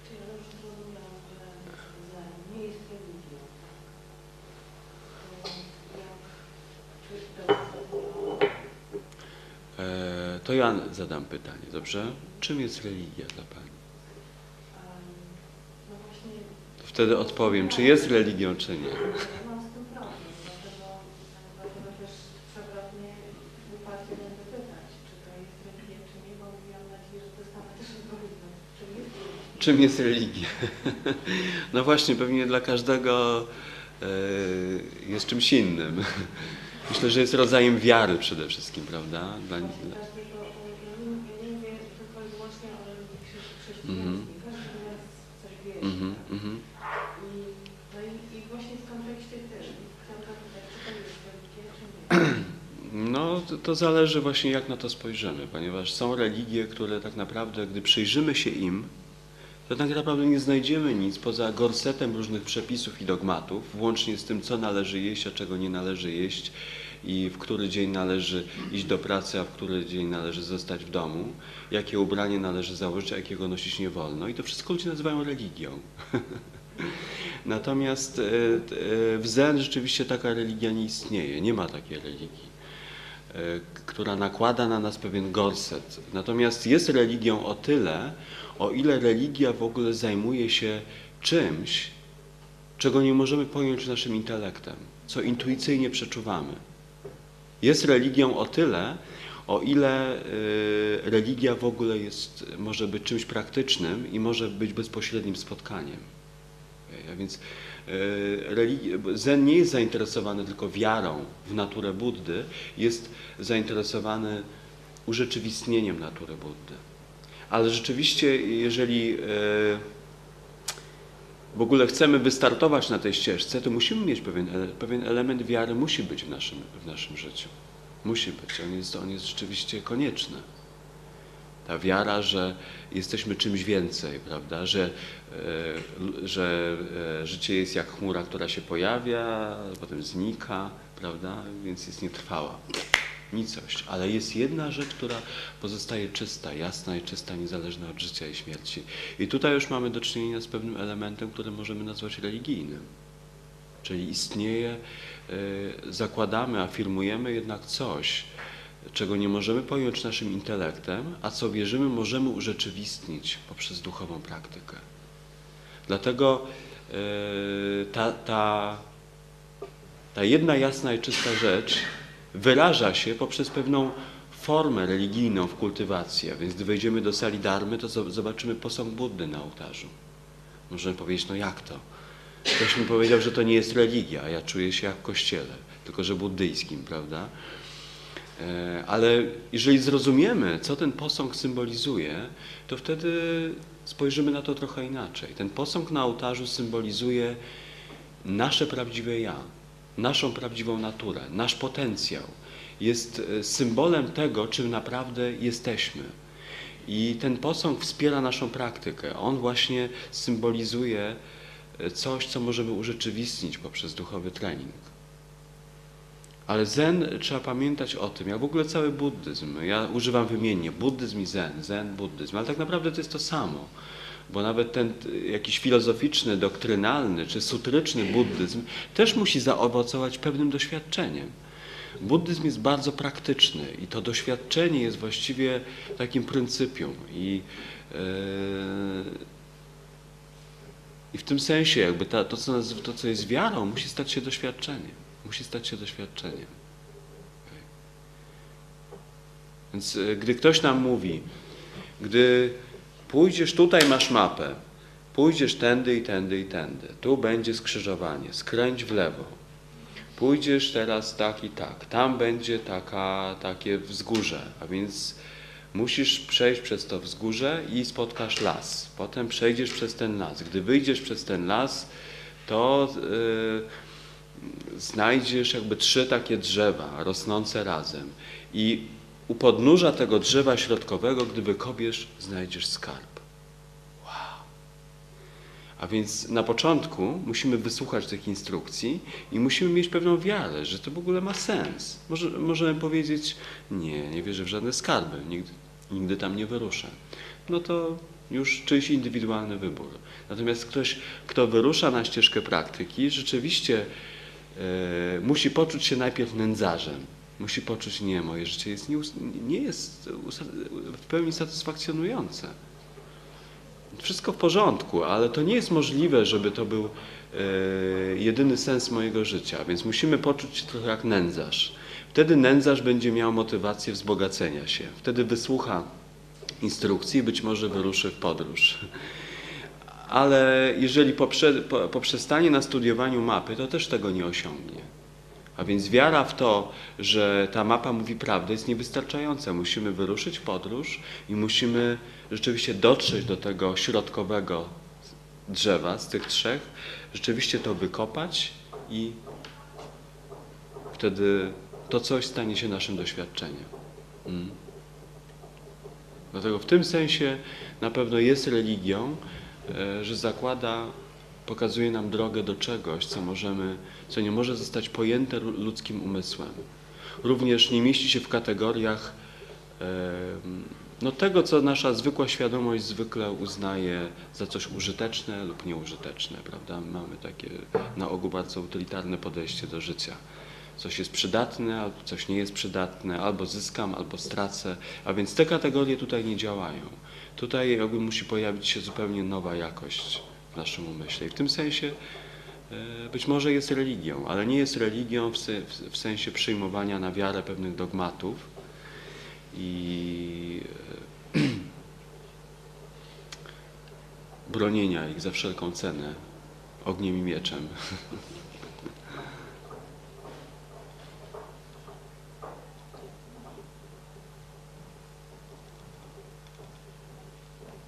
Czy ja dobrze zrozumiałam, że zen nie jest religią? To jak, czy dobrze zrozumiałam? E, to ja zadam pytanie, dobrze? Czym jest religia dla Pani? No Wtedy odpowiem, czy jest religią, czy nie. ja mam z tym problem, dlatego, dlatego też przewrotnie uparcie będę pytać, czy to jest religia, czy nie, bo miałam nadzieję, że dostanę też odpowiedź na czym jest religia. Czym jest religia? No właśnie, pewnie dla każdego e, jest czymś innym. Myślę, że jest rodzajem wiary przede wszystkim, prawda? Dla, Mhm. mhm, mhm. No. No, to, to zależy właśnie jak na to spojrzymy, ponieważ są religie, które tak naprawdę, gdy przyjrzymy się im, to tak naprawdę nie znajdziemy nic poza gorsetem różnych przepisów i dogmatów, włącznie z tym, co należy jeść, a czego nie należy jeść i w który dzień należy iść do pracy, a w który dzień należy zostać w domu, jakie ubranie należy założyć, a jakiego nosić nie wolno. I to wszystko ludzie nazywają religią. Natomiast e, e, w Zen rzeczywiście taka religia nie istnieje, nie ma takiej religii e, która nakłada na nas pewien gorset. Natomiast jest religią o tyle, o ile religia w ogóle zajmuje się czymś, czego nie możemy pojąć naszym intelektem, co intuicyjnie przeczuwamy. Jest religią o tyle, o ile y, religia w ogóle jest, może być czymś praktycznym i może być bezpośrednim spotkaniem. A więc e, religi- Zen nie jest zainteresowany tylko wiarą w naturę Buddy, jest zainteresowany urzeczywistnieniem natury Buddy. Ale rzeczywiście, jeżeli e, w ogóle chcemy wystartować na tej ścieżce, to musimy mieć pewien, pewien element wiary, musi być w naszym, w naszym życiu. Musi być, on jest, on jest rzeczywiście konieczny. Ta wiara, że jesteśmy czymś więcej, prawda? Że, e, że e, życie jest jak chmura, która się pojawia, potem znika, prawda? Więc jest nietrwała. Nicość. Ale jest jedna rzecz, która pozostaje czysta, jasna i czysta, niezależna od życia i śmierci. I tutaj już mamy do czynienia z pewnym elementem, który możemy nazwać religijnym. Czyli istnieje, e, zakładamy, afirmujemy jednak coś, czego nie możemy pojąć naszym intelektem, a co wierzymy możemy urzeczywistnić poprzez duchową praktykę. Dlatego e, ta, ta, ta jedna jasna i czysta rzecz wyraża się poprzez pewną formę religijną w kultywacji. A więc gdy wejdziemy do sali darmy, to zo- zobaczymy posąg Buddy na ołtarzu. Możemy powiedzieć, no jak to? Ktoś mi powiedział, że to nie jest religia, a ja czuję się jak w kościele, tylko że buddyjskim, prawda? E, Ale jeżeli zrozumiemy, co ten posąg symbolizuje, to wtedy spojrzymy na to trochę inaczej. Ten posąg na ołtarzu symbolizuje nasze prawdziwe ja, naszą prawdziwą naturę, nasz potencjał. Jest e, symbolem tego, czym naprawdę jesteśmy. I ten posąg wspiera naszą praktykę. On właśnie symbolizuje e, coś, co możemy urzeczywistnić poprzez duchowy trening. Ale zen trzeba pamiętać o tym, jak w ogóle cały buddyzm. Ja używam wymiennie buddyzm i zen, zen, buddyzm, ale tak naprawdę to jest to samo. Bo nawet ten jakiś filozoficzny, doktrynalny czy sutryczny buddyzm też musi zaowocować pewnym doświadczeniem. Buddyzm jest bardzo praktyczny i to doświadczenie jest właściwie takim pryncypium. I, yy, i w tym sensie jakby ta, to, co, naz- to, co jest wiarą, musi stać się doświadczeniem. Musi stać się doświadczeniem. Więc y, gdy ktoś nam mówi, gdy pójdziesz tutaj, masz mapę, pójdziesz tędy i tędy i tędy, tu będzie skrzyżowanie, skręć w lewo, pójdziesz teraz tak i tak, tam będzie taka, takie wzgórze, a więc musisz przejść przez to wzgórze i spotkasz las. Potem przejdziesz przez ten las. Gdy wyjdziesz przez ten las, to yy, znajdziesz jakby trzy takie drzewa rosnące razem. I u podnóża tego drzewa środkowego, gdy wykopiesz, znajdziesz skarb. Wow. A więc na początku musimy wysłuchać tych instrukcji i musimy mieć pewną wiarę, że to w ogóle ma sens. Może, możemy powiedzieć, nie, nie wierzę w żadne skarby, nigdy, nigdy tam nie wyruszę. No to już czyjś indywidualny wybór. Natomiast ktoś, kto wyrusza na ścieżkę praktyki, rzeczywiście e, musi poczuć się najpierw nędzarzem. Musi poczuć, nie, moje życie jest nie, nie jest w pełni satysfakcjonujące. Wszystko w porządku, ale to nie jest możliwe, żeby to był e, jedyny sens mojego życia, więc musimy poczuć się trochę jak nędzarz. Wtedy nędzarz będzie miał motywację wzbogacenia się. Wtedy wysłucha instrukcji i być może wyruszy w podróż. Ale jeżeli poprze, po, poprzestanie na studiowaniu mapy, to też tego nie osiągnie. A więc wiara w to, że ta mapa mówi prawdę, jest niewystarczająca. Musimy wyruszyć podróż i musimy rzeczywiście dotrzeć do tego środkowego drzewa z tych trzech, rzeczywiście to wykopać i wtedy to coś stanie się naszym doświadczeniem. Mm. Dlatego w tym sensie na pewno jest religią, e, że zakłada, pokazuje nam drogę do czegoś, co możemy, co nie może zostać pojęte lu- ludzkim umysłem. Również nie mieści się w kategoriach no, tego, co nasza zwykła świadomość zwykle uznaje za coś użyteczne lub nieużyteczne, prawda? Mamy takie na ogół bardzo utylitarne podejście do życia. Coś jest przydatne, albo coś nie jest przydatne, albo zyskam, albo stracę, a więc te kategorie tutaj nie działają. Tutaj jakby musi pojawić się zupełnie nowa jakość w naszym umyśle. I w tym sensie być może jest religią, ale nie jest religią w, se, w sensie przyjmowania na wiarę pewnych dogmatów i e, bronienia ich za wszelką cenę ogniem i mieczem.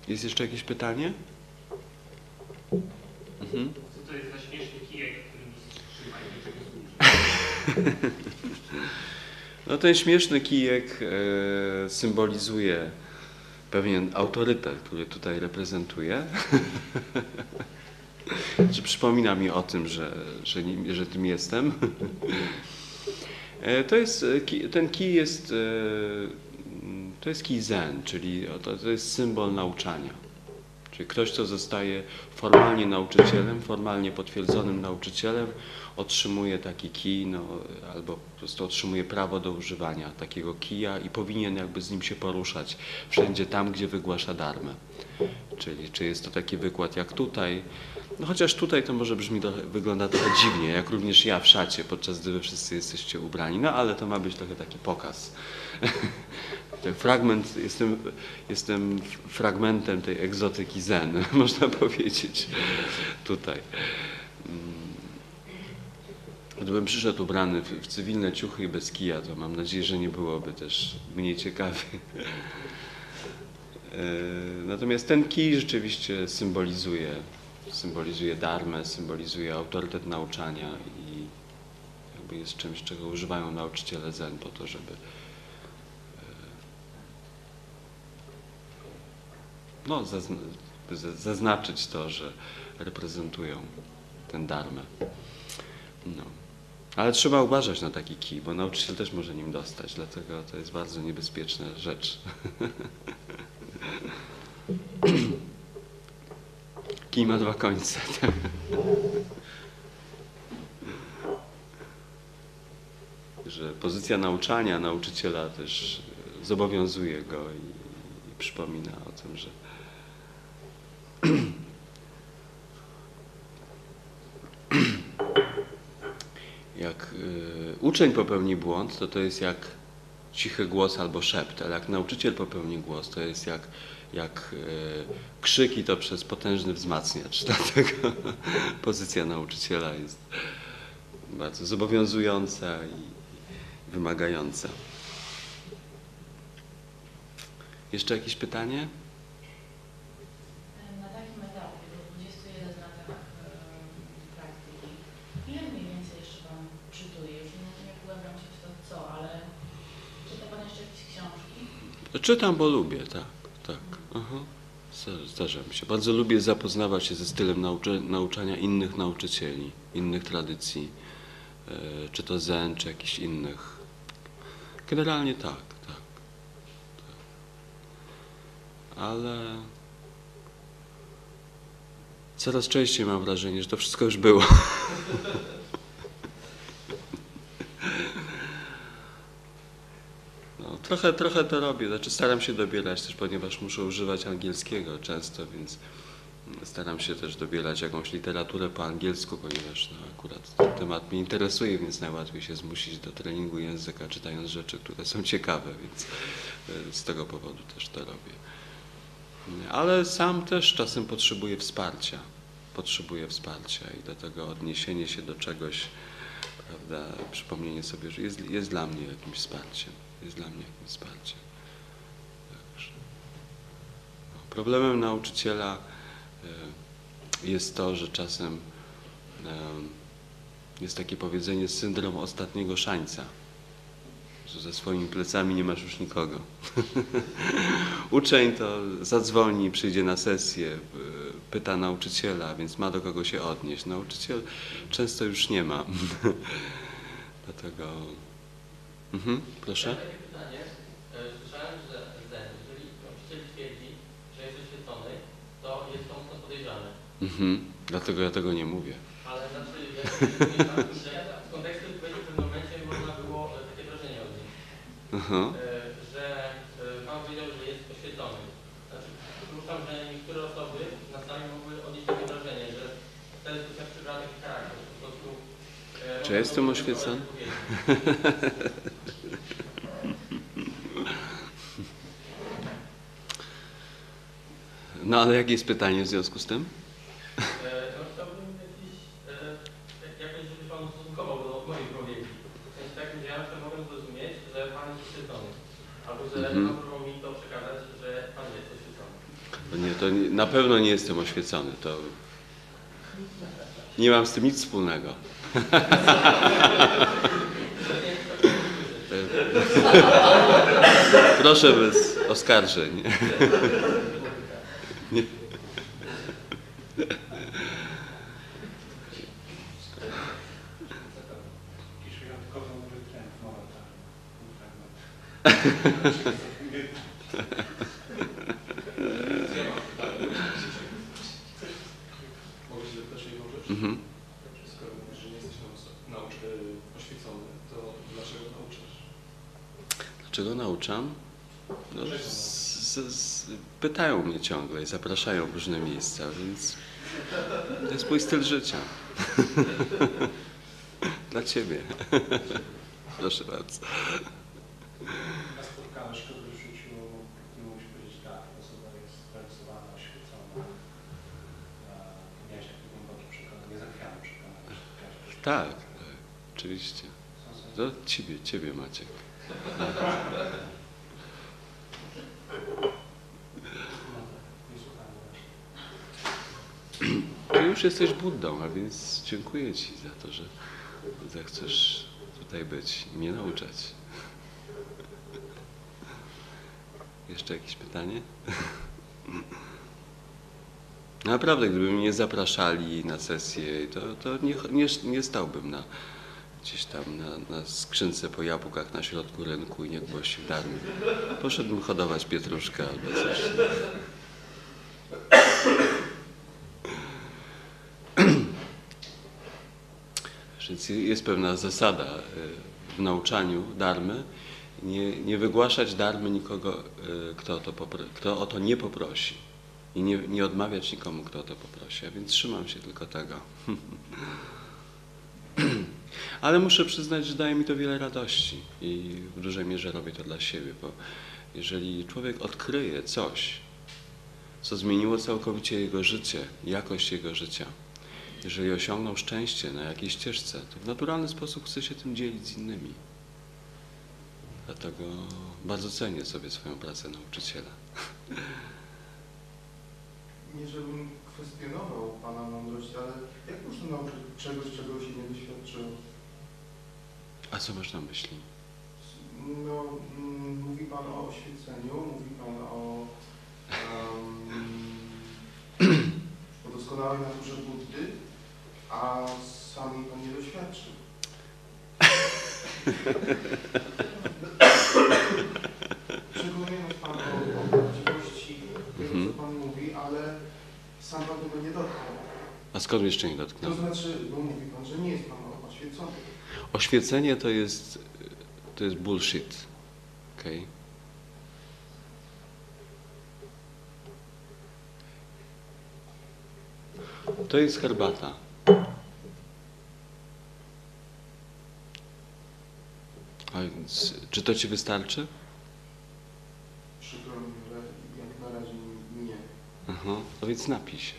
Jest jeszcze jakieś pytanie? Mhm. Co to jest za śmieszny kijek, który mistrz trzyma i do czego służy? No ten śmieszny kijek e, symbolizuje pewien autorytet, który tutaj reprezentuje. Że przypomina mi o tym, że, że, nim, że tym jestem. E, To jest, e, ten kij jest, to jest kij zen, czyli to, to jest symbol nauczania. Czyli ktoś, kto zostaje formalnie nauczycielem, formalnie potwierdzonym nauczycielem, otrzymuje taki kij, no, albo po prostu otrzymuje prawo do używania takiego kija i powinien jakby z nim się poruszać wszędzie tam, gdzie wygłasza darmę. Czyli czy jest to taki wykład jak tutaj, no chociaż tutaj to może brzmi trochę, wygląda trochę dziwnie, jak również ja w szacie, podczas gdy wy wszyscy jesteście ubrani, no ale to ma być trochę taki pokaz. Ten fragment, jestem, jestem fragmentem tej egzotyki zen, można powiedzieć, tutaj. Mm. Gdybym przyszedł ubrany w, cywilne ciuchy i bez kija, to mam nadzieję, że nie byłoby też mniej ciekawie. E, Natomiast ten kij rzeczywiście symbolizuje, symbolizuje darmę, symbolizuje autorytet nauczania i jakby jest czymś, czego używają nauczyciele zen po to, żeby no, zaznaczyć to, że reprezentują tę darmę. No. Ale trzeba uważać na taki kij, bo nauczyciel też może nim dostać, dlatego to jest bardzo niebezpieczna rzecz. kij ma dwa końce. że pozycja nauczania nauczyciela też zobowiązuje go i, i przypomina o tym, że jak y, uczeń popełni błąd, to to jest jak cichy głos albo szept, ale jak nauczyciel popełni głos, to jest jak, jak y, krzyki to przez potężny wzmacniacz. Dlatego pozycja nauczyciela jest bardzo zobowiązująca i wymagająca. Jeszcze jakieś pytanie? Na takim etapie, do 21 latach e, praktyki, ile mniej więcej jeszcze Pan czytuje? Już nie, nie wgłębiam się w to co, ale czyta Pan jeszcze jakieś książki? Czytam, bo lubię, tak, tak. Aha. Zda- Zdarza mi się. Bardzo lubię zapoznawać się ze stylem nauczy, nauczania innych nauczycieli, innych tradycji, e, czy to zen, czy jakichś innych. Generalnie tak, tak. tak. Ale coraz częściej mam wrażenie, że to wszystko już było. No, trochę, trochę to robię, znaczy staram się dobierać też, ponieważ muszę używać angielskiego często, więc staram się też dobierać jakąś literaturę po angielsku, ponieważ no, akurat ten temat mnie interesuje, więc najłatwiej się zmusić do treningu języka, czytając rzeczy, które są ciekawe, więc z tego powodu też to robię. Ale sam też czasem potrzebuję wsparcia. Potrzebuję wsparcia i dlatego odniesienie się do czegoś prawda, przypomnienie sobie, że jest, jest dla mnie jakimś wsparciem. Jest dla mnie jakimś wsparciem. Także. No, Problemem nauczyciela e, jest to, że czasem e, jest takie powiedzenie syndrom ostatniego szańca, że za swoimi plecami nie masz już nikogo. Uczeń to zadzwoni, przyjdzie na sesję, y, pyta nauczyciela, więc ma do kogo się odnieść. Nauczyciel często już nie ma. Dlatego. Mhm, proszę. Ja mam takie pytanie. Słyszałem, że Zen, jeżeli nauczyciel twierdzi, że jest oświecony, to jest to mocno podejrzane. Mhm, dlatego ja tego nie mówię. Ale znaczy, z kontekstu wypowiedzi w pewnym momencie można było e, takie wrażenie odnieść, Aha. e, że e, Pan powiedział, że jest oświecony. Znaczy, przypuszczam, że niektóre osoby na sali mogły odnieść takie wrażenie, że ta dyskusja przybrała taki charakter, po prostu... Czy ja jestem oświecony? No ale jakie jest pytanie w związku z tym? Na pewno nie jestem oświecony. To nie mam z tym nic wspólnego. Proszę bez oskarżeń. Nie. Jakiś wyjątkowy nowy trend, mowa ta, fragment. Mogę się zapytać o jedną rzecz? Mhm. Skoro mówisz, że nie jesteś nauc- naucz, e, oświecony, to dlaczego nauczasz? Nauczam? No, z, z, pytają mnie ciągle i zapraszają w różne miejsca, więc to jest mój styl życia. Dla ciebie. Proszę bardzo. A spotkałeś kogoś w życiu, nie mógłbyś powiedzieć tak, ta osoba jest oświecona, miałeś takie głębokie przekonanie, przekonanie. Tak, tak, oczywiście. To ciebie, ciebie Maciek. No, nie słuchałem właśnie. Ty już jesteś Buddą, a więc dziękuję Ci za to, że zechcesz tutaj być i mnie nauczać. Jeszcze jakieś pytanie? Naprawdę, gdyby mnie zapraszali na sesję, to, to nie, nie, nie stałbym na, gdzieś tam na, na skrzynce po jabłkach na środku rynku i nie głosił darmy. Poszedłbym hodować pietruszkę albo coś. Więc jest pewna zasada y, w nauczaniu darmy. Nie, nie wygłaszać darmy nikogo, y, kto, to popro, kto o to nie poprosi. I nie, nie odmawiać nikomu, kto o to poprosi. A więc trzymam się tylko tego. Ale muszę przyznać, że daje mi to wiele radości i w dużej mierze robię to dla siebie, bo jeżeli człowiek odkryje coś, co zmieniło całkowicie jego życie, jakość jego życia, jeżeli osiągnął szczęście na jakiejś ścieżce, to w naturalny sposób chce się tym dzielić z innymi. Dlatego bardzo cenię sobie swoją pracę nauczyciela. Nie żebym kwestionował Pana mądrość, ale jak można nauczyć czegoś, czego się nie doświadczyło? A co masz na myśli? No, mm, mówi Pan o oświeceniu, mówi Pan o, um, o doskonałej naturze Buddy, a sam jej Pan nie doświadczył. Przekonujemy Pan o, o prawdziwości tego, Mhm. co Pan mówi, ale sam Pan tego nie dotknął. A skąd jeszcze nie To dotknął? znaczy, bo mówi Pan, że nie jest Pan oświecony. Oświecenie to jest, to jest bullshit. Okay? To jest herbata. A więc, czy to Ci wystarczy? Przykro mi, ale jak na razie nie. Aha, a więc napij się.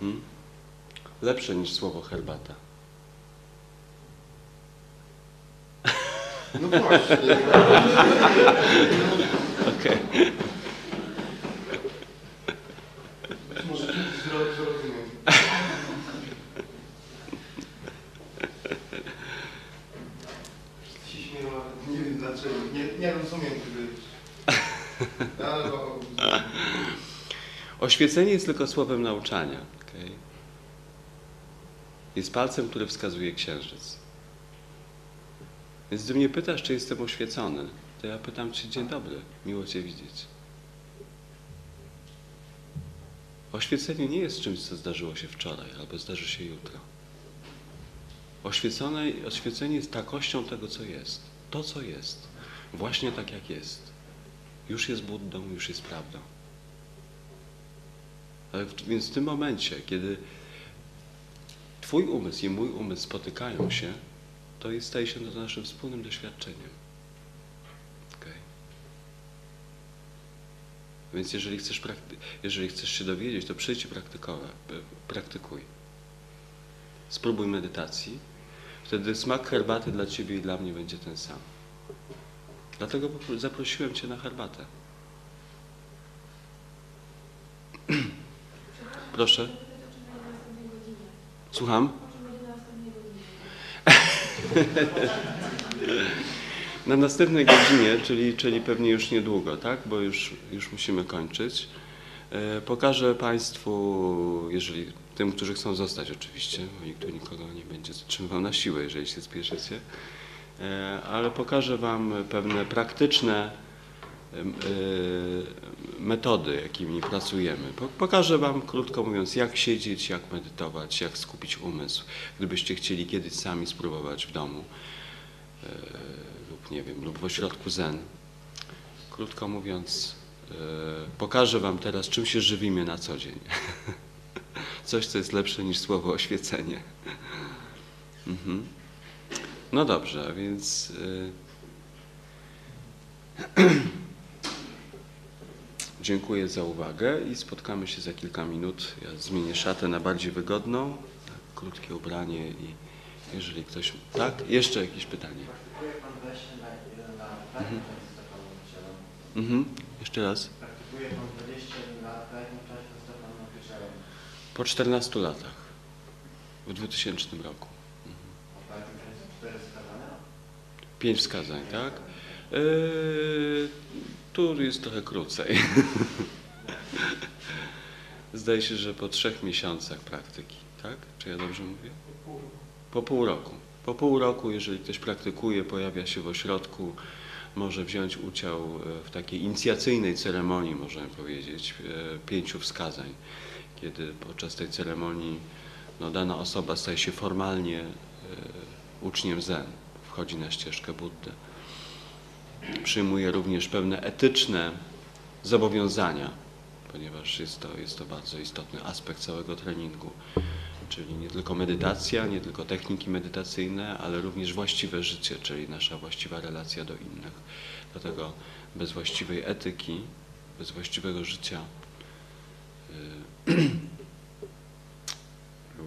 Hmm? Lepsze niż słowo herbata. No właśnie. Okej. Być może zrozumiem. Się ale nie wiem dlaczego. Nie, nie rozumiem tego jeszcze. Ale o, Oświecenie jest tylko słowem nauczania. okej? Jest palcem, który wskazuje księżyc. Więc gdy mnie pytasz, czy jestem oświecony, to ja pytam Cię, dzień dobry, miło Cię widzieć. Oświecenie nie jest czymś, co zdarzyło się wczoraj albo zdarzy się jutro. Oświecone, oświecenie jest takością tego, co jest. To, co jest. Właśnie tak, jak jest. Już jest Buddą, już jest prawdą. Ale w, więc w tym momencie, kiedy Twój umysł i mój umysł spotykają się, to jest, staje się to naszym wspólnym doświadczeniem. Okej. Więc jeżeli chcesz, jeżeli chcesz się dowiedzieć, to przyjdź i praktykuj. Spróbuj medytacji. Wtedy smak herbaty dla Ciebie i dla mnie będzie ten sam. Dlatego zaprosiłem Cię na herbatę. Proszę. Słucham? O czym będzie na następnej godzinie. Na następnej godzinie, czyli, czyli pewnie już niedługo, tak? Bo już, już musimy kończyć. E, Pokażę Państwu, jeżeli tym, którzy chcą zostać oczywiście, bo nikt tu nikogo nie będzie zatrzymywał na siłę, jeżeli się spieszycie, E, ale pokażę Wam pewne praktyczne metody, jakimi pracujemy. Po- Pokażę Wam, krótko mówiąc, jak siedzieć, jak medytować, jak skupić umysł, gdybyście chcieli kiedyś sami spróbować w domu e, lub nie wiem, lub w ośrodku Zen. Krótko mówiąc, e, pokażę Wam teraz, czym się żywimy na co dzień. Coś, co jest lepsze niż słowo oświecenie. Mhm. No dobrze, więc. Dziękuję za uwagę i spotkamy się za kilka minut. Ja zmienię szatę na bardziej wygodną, krótkie ubranie i jeżeli ktoś. Tak? Jeszcze jakieś pytanie? Taką nauczycielem. Mhm. Jeszcze raz. Praktykuje Pan 21 lat, tak. Po 14 latach. W 2000 roku. Wskazania? Pięć wskazań, tak? Yy, tu jest trochę krócej. Zdaje się, że po trzech miesiącach praktyki, tak? Czy ja dobrze mówię? Po pół roku. Po pół roku, jeżeli ktoś praktykuje, pojawia się w ośrodku, może wziąć udział e, w takiej inicjacyjnej ceremonii, możemy powiedzieć, e, pięciu wskazań, kiedy podczas tej ceremonii no, dana osoba staje się formalnie e, uczniem Zen, wchodzi na ścieżkę Buddy. Przyjmuje również pewne etyczne zobowiązania, ponieważ jest to, jest to bardzo istotny aspekt całego treningu. Czyli nie tylko medytacja, nie tylko techniki medytacyjne, ale również właściwe życie, czyli nasza właściwa relacja do innych. Dlatego bez właściwej etyki, bez właściwego życia y,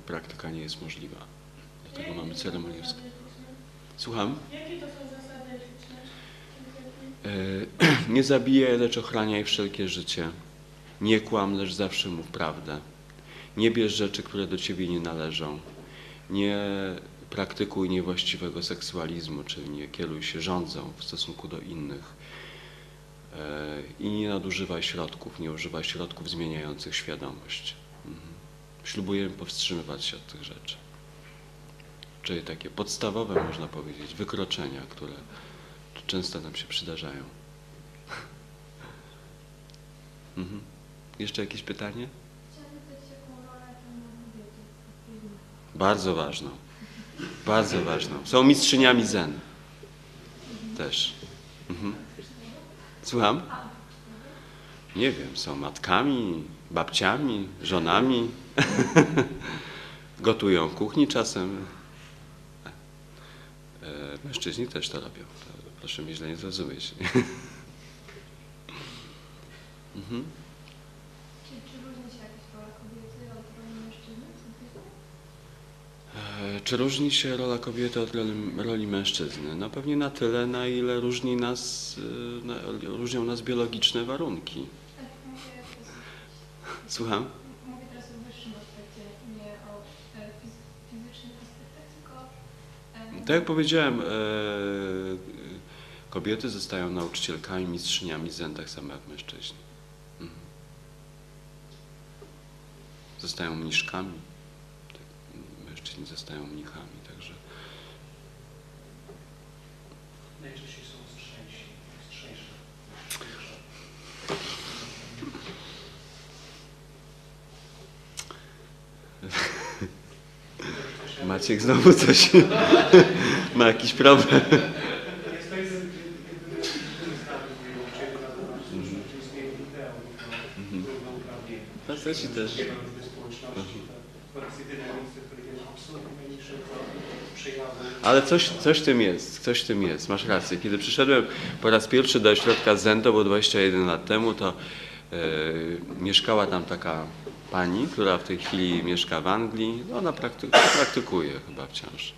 praktyka nie jest możliwa. Dlatego mamy ceremonię. Słucham? Jakie to są Nie zabijaj, lecz ochraniaj wszelkie życie. Nie kłam, lecz zawsze mów prawdę. Nie bierz rzeczy, które do ciebie nie należą. Nie praktykuj niewłaściwego seksualizmu, czyli nie kieruj się rządzą w stosunku do innych. E, I nie nadużywaj środków, nie używaj środków zmieniających świadomość. Mhm. Ślubujemy powstrzymywać się od tych rzeczy. Czyli takie podstawowe, można powiedzieć, wykroczenia, które często nam się przydarzają. Mhm. Jeszcze jakieś pytanie? Bardzo ważną. Bardzo ważną. Są mistrzyniami zen. Też. Mhm. Słucham? Nie wiem, są matkami, babciami, żonami. Gotują kuchni czasem. E, Mężczyźni też to robią. Proszę mnie źle nie zrozumieć. Mhm. Czy, czy różni się jakaś rola kobiety od roli mężczyzny? E, Czy różni się rola kobiety od roli, roli mężczyzny? No pewnie na tyle, na ile różni nas, y, na, różnią nas biologiczne warunki. Tak, Słucham? mówię teraz o wyższym aspekcie, nie o e, fiz- fizycznych aspektach, tylko e, Tak jak powiedziałem, e, kobiety zostają nauczycielkami, mistrzyniami zen, tak samo jak mężczyźni. Mhm. Zostają mniszkami, tak, mężczyźni zostają mnichami, także Najczęściej są ostrzejsi. Maciek znowu coś ma jakiś problem. Jest to jeden jedyny stawy mojego uczenia na temat że istnieje ideał równouprawnienia. Faceci też. społeczności, to jedyne miejsce, w którym jest absolutnie najmniejszego przejawu Ale coś, coś w tym jest, coś w tym jest, masz rację. Kiedy przyszedłem po raz pierwszy do ośrodka Zen, to było 21 lat temu, to e, mieszkała tam taka pani, która w tej chwili mieszka w Anglii. No, ona prakty, praktykuje chyba wciąż.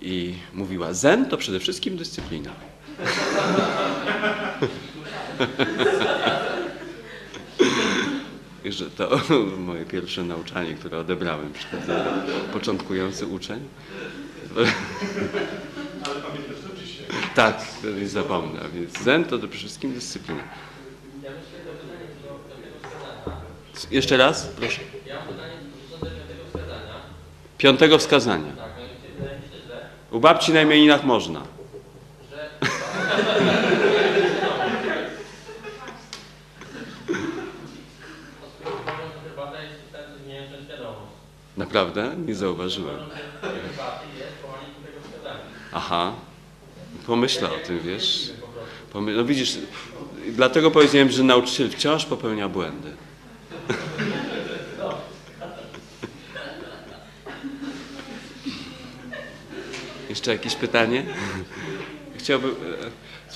I mówiła, Zen to przede wszystkim dyscyplina. Że to moje pierwsze nauczanie, które odebrałem przed początkujący uczeń. Ale pamiętasz dzisiaj? Tak, to nie zapomnę. A Więc zen to przede wszystkim dyscyplina. Ja myślę, że pytanie do, do tego wskazania. Jeszcze raz, proszę. Ja mam pytanie dotyczące tego wskazania. Piątego wskazania. Tak, no i wydaje mi się, że, U babci na imieninach można. że Uważam, że herbata jest substancją zmieniającą świadomość. Naprawdę? Nie zauważyłem. Aha. Pomyślę o tym, wiesz. No widzisz, dlatego powiedziałem, że nauczyciel wciąż popełnia błędy. Jeszcze jakieś pytanie? Chciałbym.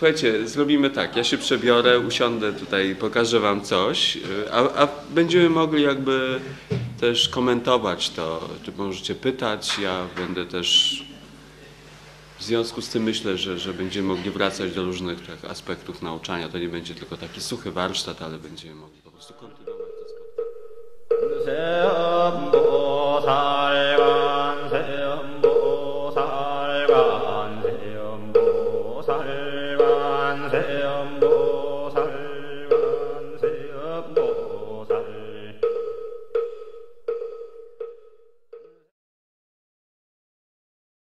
Słuchajcie, zrobimy tak. Ja się przebiorę, usiądę tutaj, pokażę Wam coś, e, a, a będziemy mogli jakby też komentować to. Czy możecie pytać, ja będę też. W związku z tym myślę, że, że będziemy mogli wracać do różnych tak, aspektów nauczania. To nie będzie tylko taki suchy warsztat, ale będziemy mogli po prostu kontynuować to spotkanie.